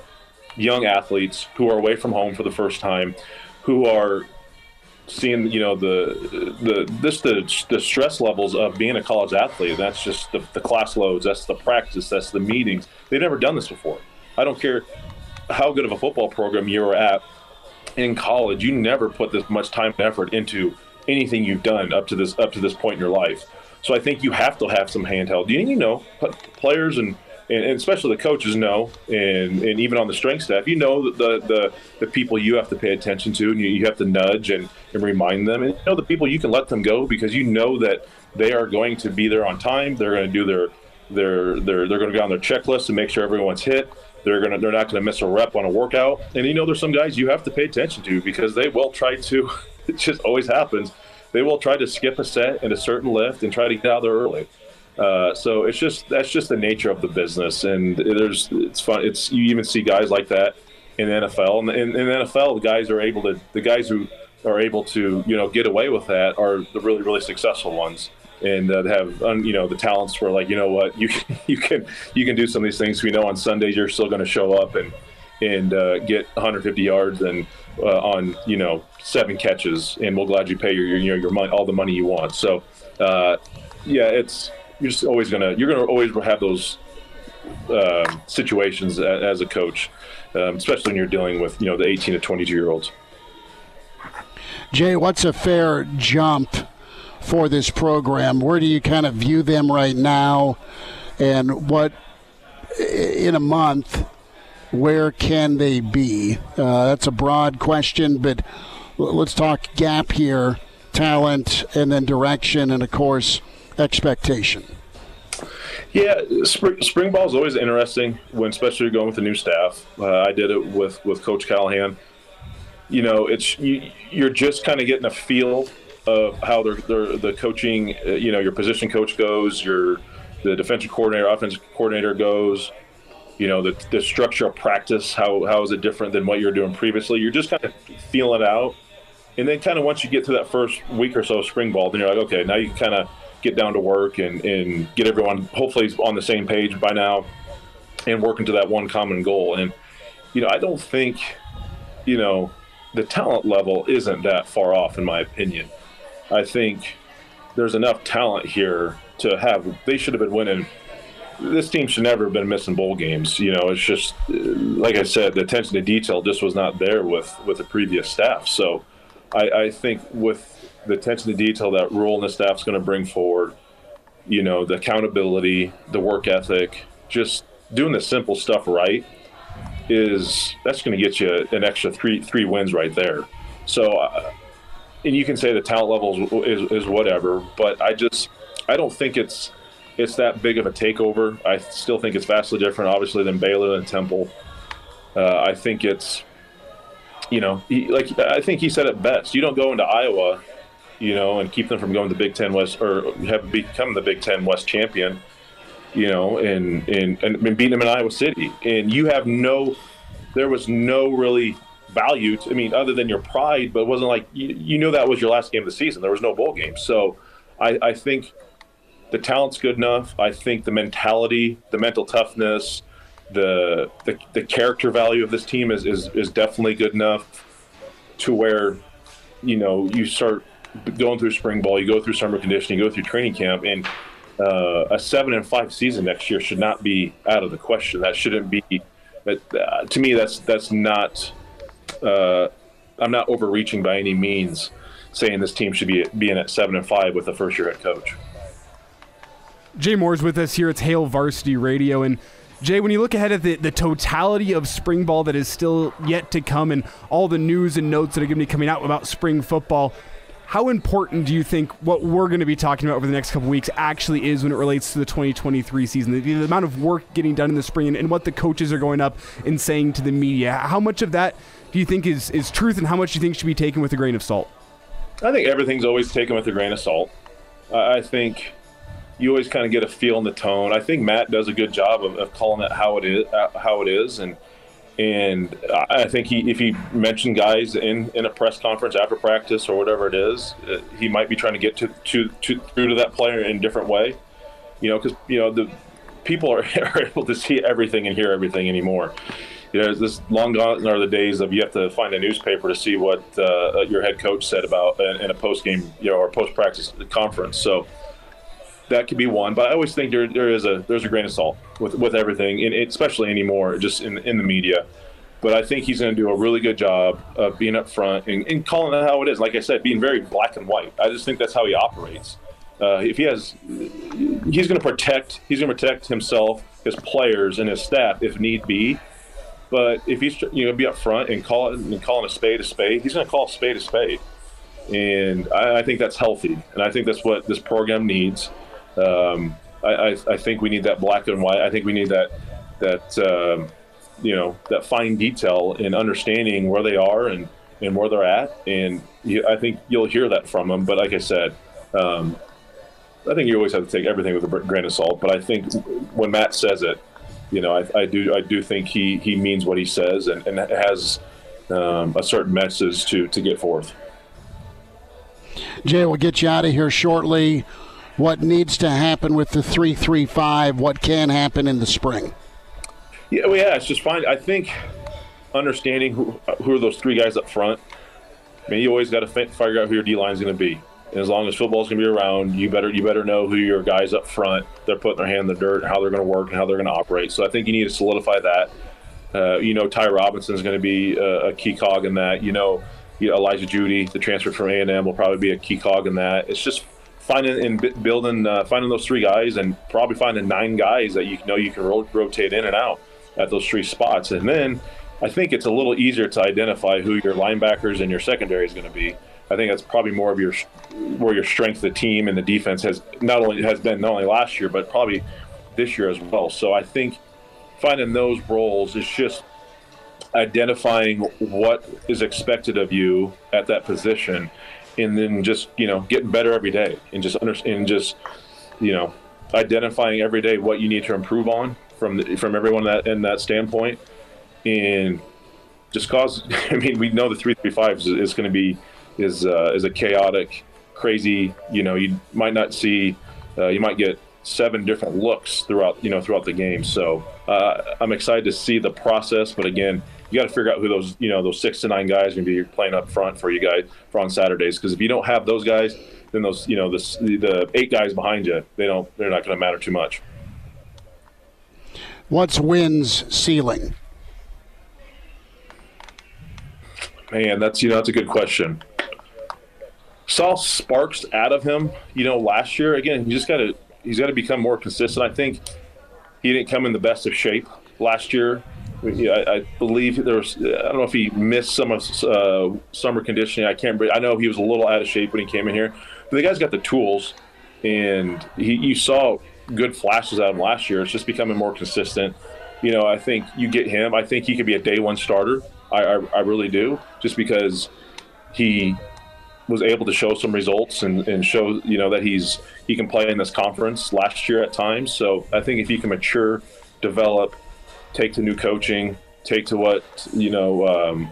young athletes who are away from home for the first time, who are seeing you know the the this the the stress levels of being a college athlete. That's just the, the class loads. That's the practice. That's the meetings. They've never done this before. I don't care how good of a football program you were at in college, you never put this much time and effort into anything you've done up to this up to this point in your life. So I think you have to have some handheld. You, you know, players and, and especially the coaches know, and, and even on the strength staff, you know the, the the people you have to pay attention to, and you, you have to nudge and, and remind them, and you know the people you can let them go because you know that they are going to be there on time. They're going to do their their their they're going to go on their checklist and make sure everyone's hit They're gonna they're not gonna miss a rep on a workout. And you know, there's some guys you have to pay attention to because they will try to. It just always happens. They will try to skip a set in a certain lift and try to get out there early. Uh, so it's just that's just the nature of the business, and there's it's fun. It's you even see guys like that in the NFL, and in, in the NFL, the guys are able to the guys who are able to you know get away with that are the really really successful ones and uh, have um, you know the talents for like you know what you can, you can you can do some of these things. We know on Sundays you're still going to show up and and uh, get 150 yards and uh, on you know seven catches, and we'll gladly pay your, your you know your money all the money you want. So uh, yeah, it's you're just always gonna you're gonna always have those uh, situations as a coach, um, especially when you're dealing with you know the 18 to 22 year olds. Jay, what's a fair jump for this program? Where do you kind of view them right now? And what, in a month, where can they be? Uh, that's a broad question, but let's talk gap here talent, and then direction, and of course, expectation. Yeah, spring, spring ball is always interesting when, especially going with a new staff. Uh, I did it with with Coach Callahan. You know, it's you, you're just kind of getting a feel of how they're, they're, the coaching, uh, you know, your position coach goes, your the defensive coordinator, offensive coordinator goes, you know, the, the structure of practice, how, how is it different than what you're doing previously? You're just kind of feeling it out. And then kind of once you get to that first week or so of spring ball, then you're like, okay, now you kind of get down to work and, and get everyone hopefully on the same page by now and working to that one common goal. And, you know, I don't think, you know, the talent level isn't that far off in my opinion. I think there's enough talent here to have. They should have been winning. This team should never have been missing bowl games. You know, it's just like I said, the attention to detail just was not there with with the previous staff. So, I, I think with the attention to detail that Rhule and the staff's going to bring forward, you know, the accountability, the work ethic, just doing the simple stuff right is that's going to get you an extra three three wins right there. So. Uh, and you can say the talent level is, is, is whatever, but I just I don't think it's it's that big of a takeover. I still think it's vastly different, obviously, than Baylor and Temple. Uh, I think it's, you know, he, like I think he said it best. You don't go into Iowa, you know, and keep them from going to the Big Ten West or have become the Big Ten West champion, you know, and and and beating them in Iowa City, and you have no, there was no really value. To, I mean, other than your pride, but it wasn't like you, you knew that was your last game of the season. There was no bowl game, so I, I think the talent's good enough. I think the mentality, the mental toughness, the the, the character value of this team is, is is definitely good enough to where you know you start going through spring ball, you go through summer conditioning, you go through training camp, and uh, a seven and five season next year should not be out of the question. That shouldn't be. That uh, to me, that's that's not uh, I'm not overreaching by any means, saying this team should be being at seven and five with a first year head coach. Jay Moore's with us here. It's Hail Varsity Radio. And Jay, when you look ahead at the, the totality of spring ball that is still yet to come and all the news and notes that are going to be coming out about spring football, how important do you think what we're going to be talking about over the next couple weeks actually is when it relates to the 2023 season? The, the amount of work getting done in the spring and, and, what the coaches are going up and saying to the media. How much of that do you think is, is truth and how much do you think should be taken with a grain of salt? I think everything's always taken with a grain of salt. I think you always kind of get a feel in the tone. I think Matt does a good job of, of calling it how it is, uh, how it is, and and I think he, if he mentioned guys in, in a press conference after practice or whatever it is, uh, he might be trying to get to, to, to through to that player in a different way. You know, because you know the people are, are able to see everything and hear everything anymore. You know, this long gone are the days of you have to find a newspaper to see what uh, your head coach said about in, in a post game, you know, or post practice conference. So that could be one. But I always think there there is a there's a grain of salt with with everything, and especially anymore, just in in the media. But I think he's going to do a really good job of being up front and, and calling it how it is. Like I said, being very black and white. I just think that's how he operates. Uh, if he has, he's going to protect. He's going to protect himself, his players, and his staff if need be. But if he's you know be up front and call it and calling a spade a spade, he's going to call a spade a spade, and I, I think that's healthy. And I think that's what this program needs. Um, I, I, I, think we need that black and white. I think we need that that um, you know that fine detail in understanding where they are and and where they're at. And you, I think you'll hear that from them. But like I said. Um, I think you always have to take everything with a grain of salt. But I think when Matt says it, you know, I, I do I do think he, he means what he says and, and has um, a certain message to to get forth. Jay, we'll get you out of here shortly. What needs to happen with the three three five? What can happen in the spring? Yeah, well, yeah, it's just fine. I think understanding who who are those three guys up front. I mean, you always got to figure out who your D line is going to be. And as long as football's going to be around, you better you better know who your guys up front. They're putting their hand in the dirt how they're going to work and how they're going to operate. So I think you need to solidify that. Uh, you know, Ty Robinson is going to be a, a, key cog in that. You know, you know, Elijah Jeudy, the transfer from A and M, will probably be a key cog in that. It's just finding and building, uh, finding those three guys, and probably finding nine guys that you know you can ro- rotate in and out at those three spots, and then. I think it's a little easier to identify who your linebackers and your secondary is going to be I think that's probably more of your where your strength the team and the defense has not only has been not only last year but probably this year as well. So I think finding those roles is just identifying what is expected of you at that position and then just you know getting better every day and just under, and just you know identifying every day what you need to improve on from the, from everyone that in that standpoint and just cause I mean we know the 335 is, is going to be is uh, is a chaotic, crazy. You know, you might not see, uh, you might get seven different looks throughout you know throughout the game. So uh, I'm excited to see the process, but again, you got to figure out who those you know those six to nine guys are going to be playing up front for you guys for on Saturdays. Because if you don't have those guys, then those you know the the eight guys behind you, they don't they're not going to matter too much. What's wins ceiling? Man, that's you know that's a good question saw sparks out of him. You know, last year again, he just got to he's got to become more consistent. I think he didn't come in the best of shape last year. I, I believe there was. I don't know if he missed some of uh, summer conditioning. I can't. I know he was a little out of shape when he came in here, but the guy's got the tools, and he you saw good flashes out of him last year. It's just becoming more consistent. You know, I think you get him. I think he could be a day one starter. I, I, I really do, just because he was able to show some results and, and show you know that he's he can play in this conference last year at times. So I think if he can mature, develop, take to new coaching, take to what you know. Um,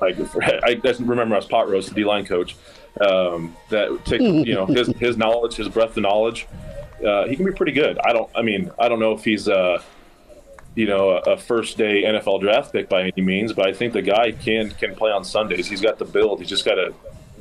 like I remember I was pot roast, the D line coach. Um, that take you know his his knowledge, his breadth of knowledge. Uh, he can be pretty good. I don't. I mean, I don't know if he's you know a, a first day NFL draft pick by any means, but I think the guy can can play on Sundays. He's got the build. He's just got to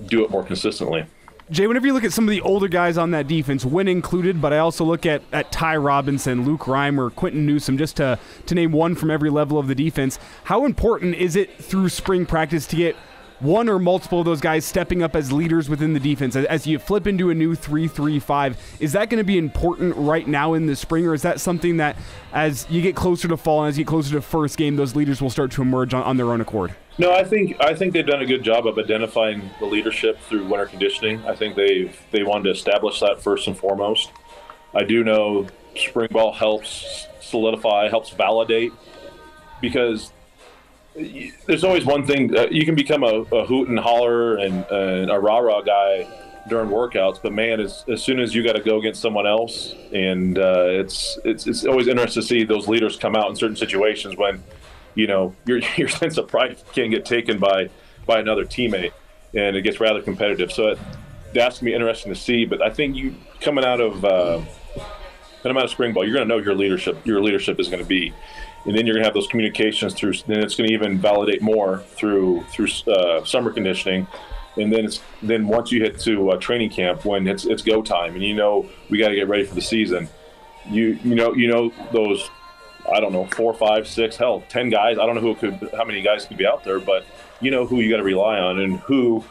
do it more consistently. Jay, whenever you look at some of the older guys on that defense, Wynn included, but I also look at, at Ty Robinson, Luke Reimer, Quinton Newsome, just to, to name one from every level of the defense. How important is it through spring practice to get one or multiple of those guys stepping up as leaders within the defense as you flip into a new 3-3-5 is that going to be important right now in the spring or is that something that as you get closer to fall and as you get closer to first game those leaders will start to emerge on, on their own accord no, I think I think they've done a good job of identifying the leadership through winter conditioning. I think they they wanted to establish that first and foremost. I do know spring ball helps solidify, helps validate, because there's always one thing uh, you can become a, a, hoot and holler and, and a rah rah guy during workouts, but man, as, as soon as you got to go against someone else, and uh, it's it's it's always interesting to see those leaders come out in certain situations when you know your your sense of pride can get taken by by another teammate, and it gets rather competitive. So it, that's gonna be interesting to see. But I think you coming out of uh, coming out of spring ball, you're gonna know your leadership your leadership is gonna be, and then you're gonna have those communications through. Then it's gonna even validate more through through uh, summer conditioning. And then it's then once you hit to uh, training camp when it's it's go time and you know we got to get ready for the season, you you know you know those I don't know, four, five, six, hell, ten guys. I don't know who could, how many guys could be out there, but you know who you got to rely on and who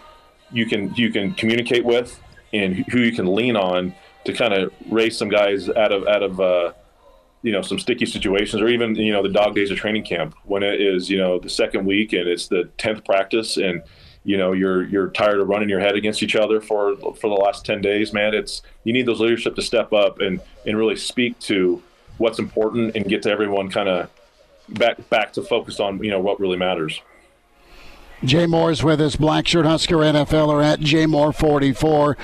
you can you can communicate with and who you can lean on to kind of raise some guys out of out of uh, you know some sticky situations or even you know the dog days of training camp when it is you know the second week and it's the tenth practice and you know you're you're tired of running your head against each other for for the last 10 days man it's you need those leadership to step up and and really speak to what's important and get to everyone kind of back back to focus on you know what really matters. Jay Moore's with us, Black Shirt Husker NFLer at Jay Moore 44,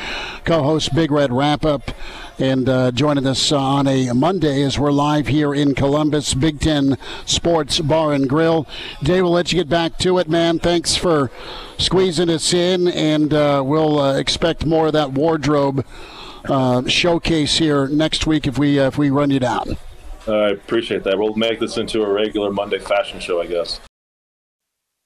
co-host Big Red Wrap Up, and uh, joining us on a Monday as we're live here in Columbus, Big Ten Sports Bar and Grill. Jay, we'll let you get back to it, man. Thanks for squeezing us in, and uh, we'll uh, expect more of that wardrobe uh, showcase here next week if we uh, if we run you down. I appreciate that. We'll make this into a regular Monday fashion show, I guess.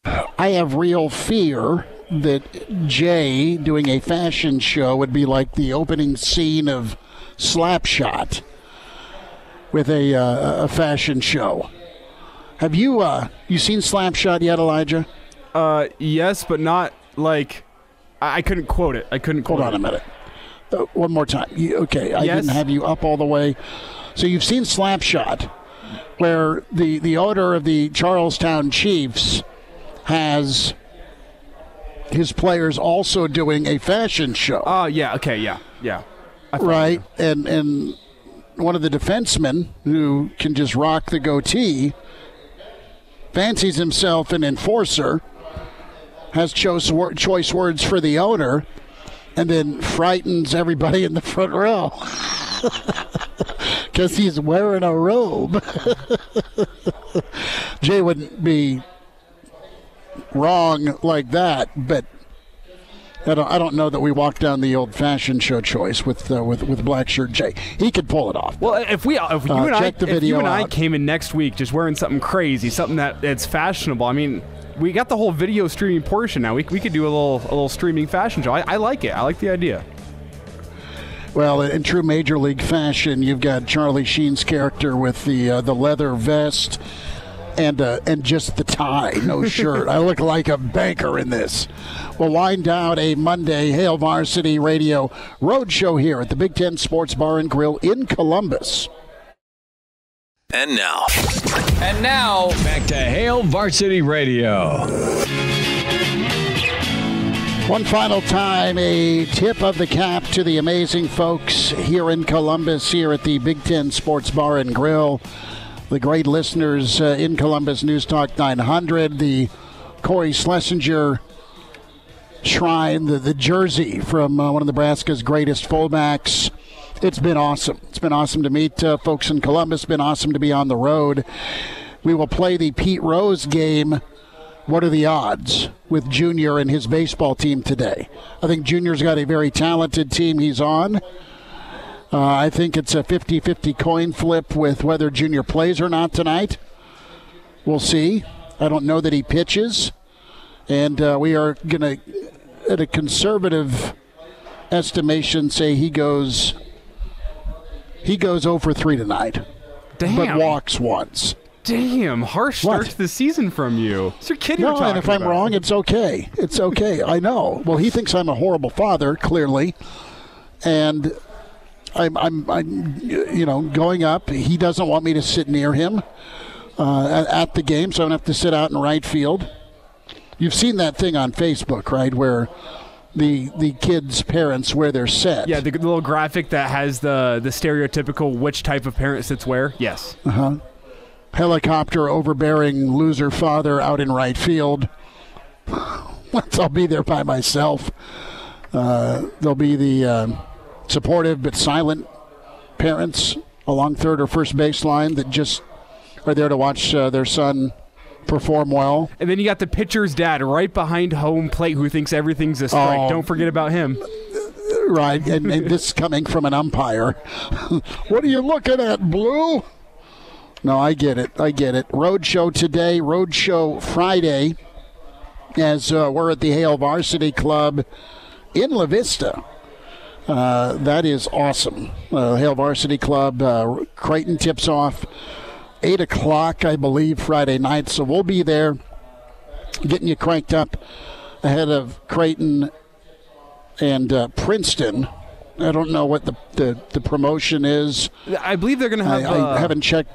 I have real fear that Jay doing a fashion show would be like the opening scene of Slapshot with a uh, a fashion show. Have you uh, you seen Slapshot yet, Elijah? Uh, yes, but not like I, I couldn't quote it. I couldn't quote Hold on it. a minute. Uh, one more time. You, okay, I Yes. didn't have you up all the way. So you've seen Slapshot, where the the owner of the Charlestown Chiefs has his players also doing a fashion show. Oh yeah. Okay. Yeah. Yeah. Right? And and one of the defensemen who can just rock the goatee fancies himself an enforcer, has choice wor- choice words for the owner, and then frightens everybody in the front row. Because he's wearing a robe. Jay wouldn't be wrong like that, but I don't, I don't know that we walk down the old fashioned show choice with uh, with with black shirt Jay. He could pull it off. Well, if we if you Uh, and I if you and I came in next week just wearing something crazy, something that that's fashionable. I mean, we got the whole video streaming portion now. We, we could do a little a little streaming fashion show. I, I like it. I like the idea. Well, in true major league fashion, you've got Charlie Sheen's character with the uh, the leather vest and uh, and just the tie, no shirt. I look like a banker in this. We'll wind down a Monday Hail Varsity Radio road show here at the Big Ten Sports Bar and Grill in Columbus. And now, And now, Back to Hail Varsity Radio. One final time, a tip of the cap to the amazing folks here in Columbus, here at the Big Ten Sports Bar and Grill. The great listeners uh, in Columbus News Talk 900, the Cory Schlesinger Shrine, the, the jersey from uh, one of Nebraska's greatest fullbacks. It's been awesome. It's been awesome to meet uh, folks in Columbus. It's Been awesome to be on the road. We will play the Pete Rose game what are the odds with Junior and his baseball team today? I think Junior's got a very talented team he's on. Uh, I think it's a 50 50 coin flip with whether Junior plays or not tonight. We'll see. I don't know that he pitches. And uh, we are going to, at a conservative estimation, say he goes. He goes over three tonight, Damn. but walks once. Damn, harsh What? start to the season from you. It's your kid you're No, and if I'm about. wrong, it's okay. It's okay. I know. Well, he thinks I'm a horrible father, clearly, and I'm, I'm, I'm, you know, going up. He doesn't want me to sit near him uh, at, the game, so I'm gonna have to sit out in right field. You've seen that thing on Facebook, right, where the the kids' parents where they're set. Yeah, the, the little graphic that has the the stereotypical which type of parent sits where. Yes. Uh-huh. Helicopter overbearing loser father out in right field. Once I'll be there by myself. Uh, there'll be the uh, supportive but silent parents along third or first baseline that just are there to watch uh, their son perform well. And then you got the pitcher's dad right behind home plate who thinks everything's a strike. Oh. Don't forget about him. Right, and, and this coming from an umpire. what are you looking at, Blue? No, I get it. I get it. Road show today, road show Friday, as uh, we're at the Hail Varsity Club in La Vista. Uh, that is awesome. Uh, Hail Varsity Club, uh, Creighton tips off 8 o'clock, I believe, Friday night. So we'll be there getting you cranked up ahead of Creighton and uh, Princeton. I don't know what the, the, the promotion is. I believe they're gonna have. I, I uh, haven't checked.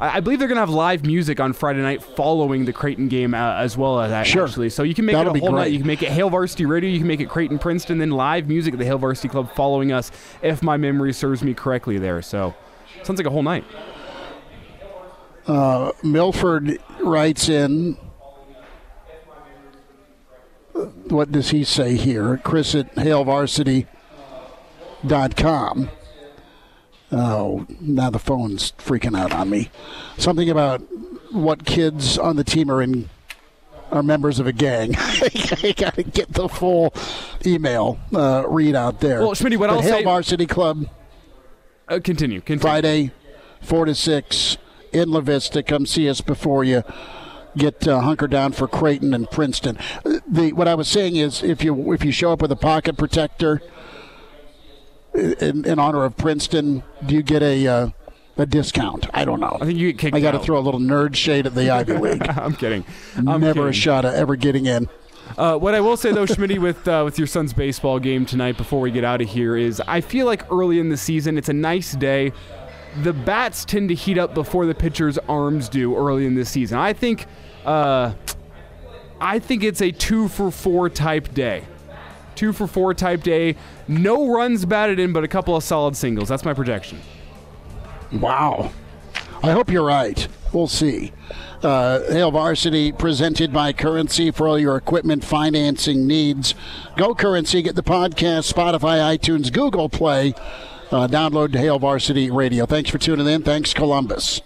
I I believe they're gonna have live music on Friday night following the Creighton game uh, as well as that. Sure. Actually, so you can make That'll it a whole night. You can make it Hail Varsity Radio. You can make it Creighton Princeton. Then live music at the Hail Varsity Club following us, if my memory serves me correctly. There, so sounds like a whole night. Uh, Milford writes in. What does he say here? Chris at HailVarsity.com. Oh, now the phone's freaking out on me. Something about what kids on the team are in are members of a gang. I got to get the full email uh, read out there. Well, Schmitty, what but I'll Hale say- Varsity Club Uh, continue. Continue. Friday, four to six in La Vista. Come see us before you get uh, hunker down for Creighton and Princeton. Uh, The what I was saying is, if you if you show up with a pocket protector in, in honor of Princeton, do you get a uh, a discount? I don't know. I think you get kicked I got to throw a little nerd shade at the Ivy League. I'm kidding. I'm Never a shot at ever getting in. Uh, what I will say though, Schmitty, with uh, with your son's baseball game tonight, before we get out of here, is I feel like early in the season, it's a nice day. The bats tend to heat up before the pitcher's arms do early in the season. I think, uh, I think it's a two for four type day. Two for four type day. No runs batted in, but a couple of solid singles. That's my projection. Wow. I hope you're right. We'll see. Uh, Hail Varsity presented by Currency for all your equipment financing needs. Go Currency. Get the podcast, Spotify, iTunes, Google Play. Uh, download Hail Varsity Radio. Thanks for tuning in. Thanks, Columbus.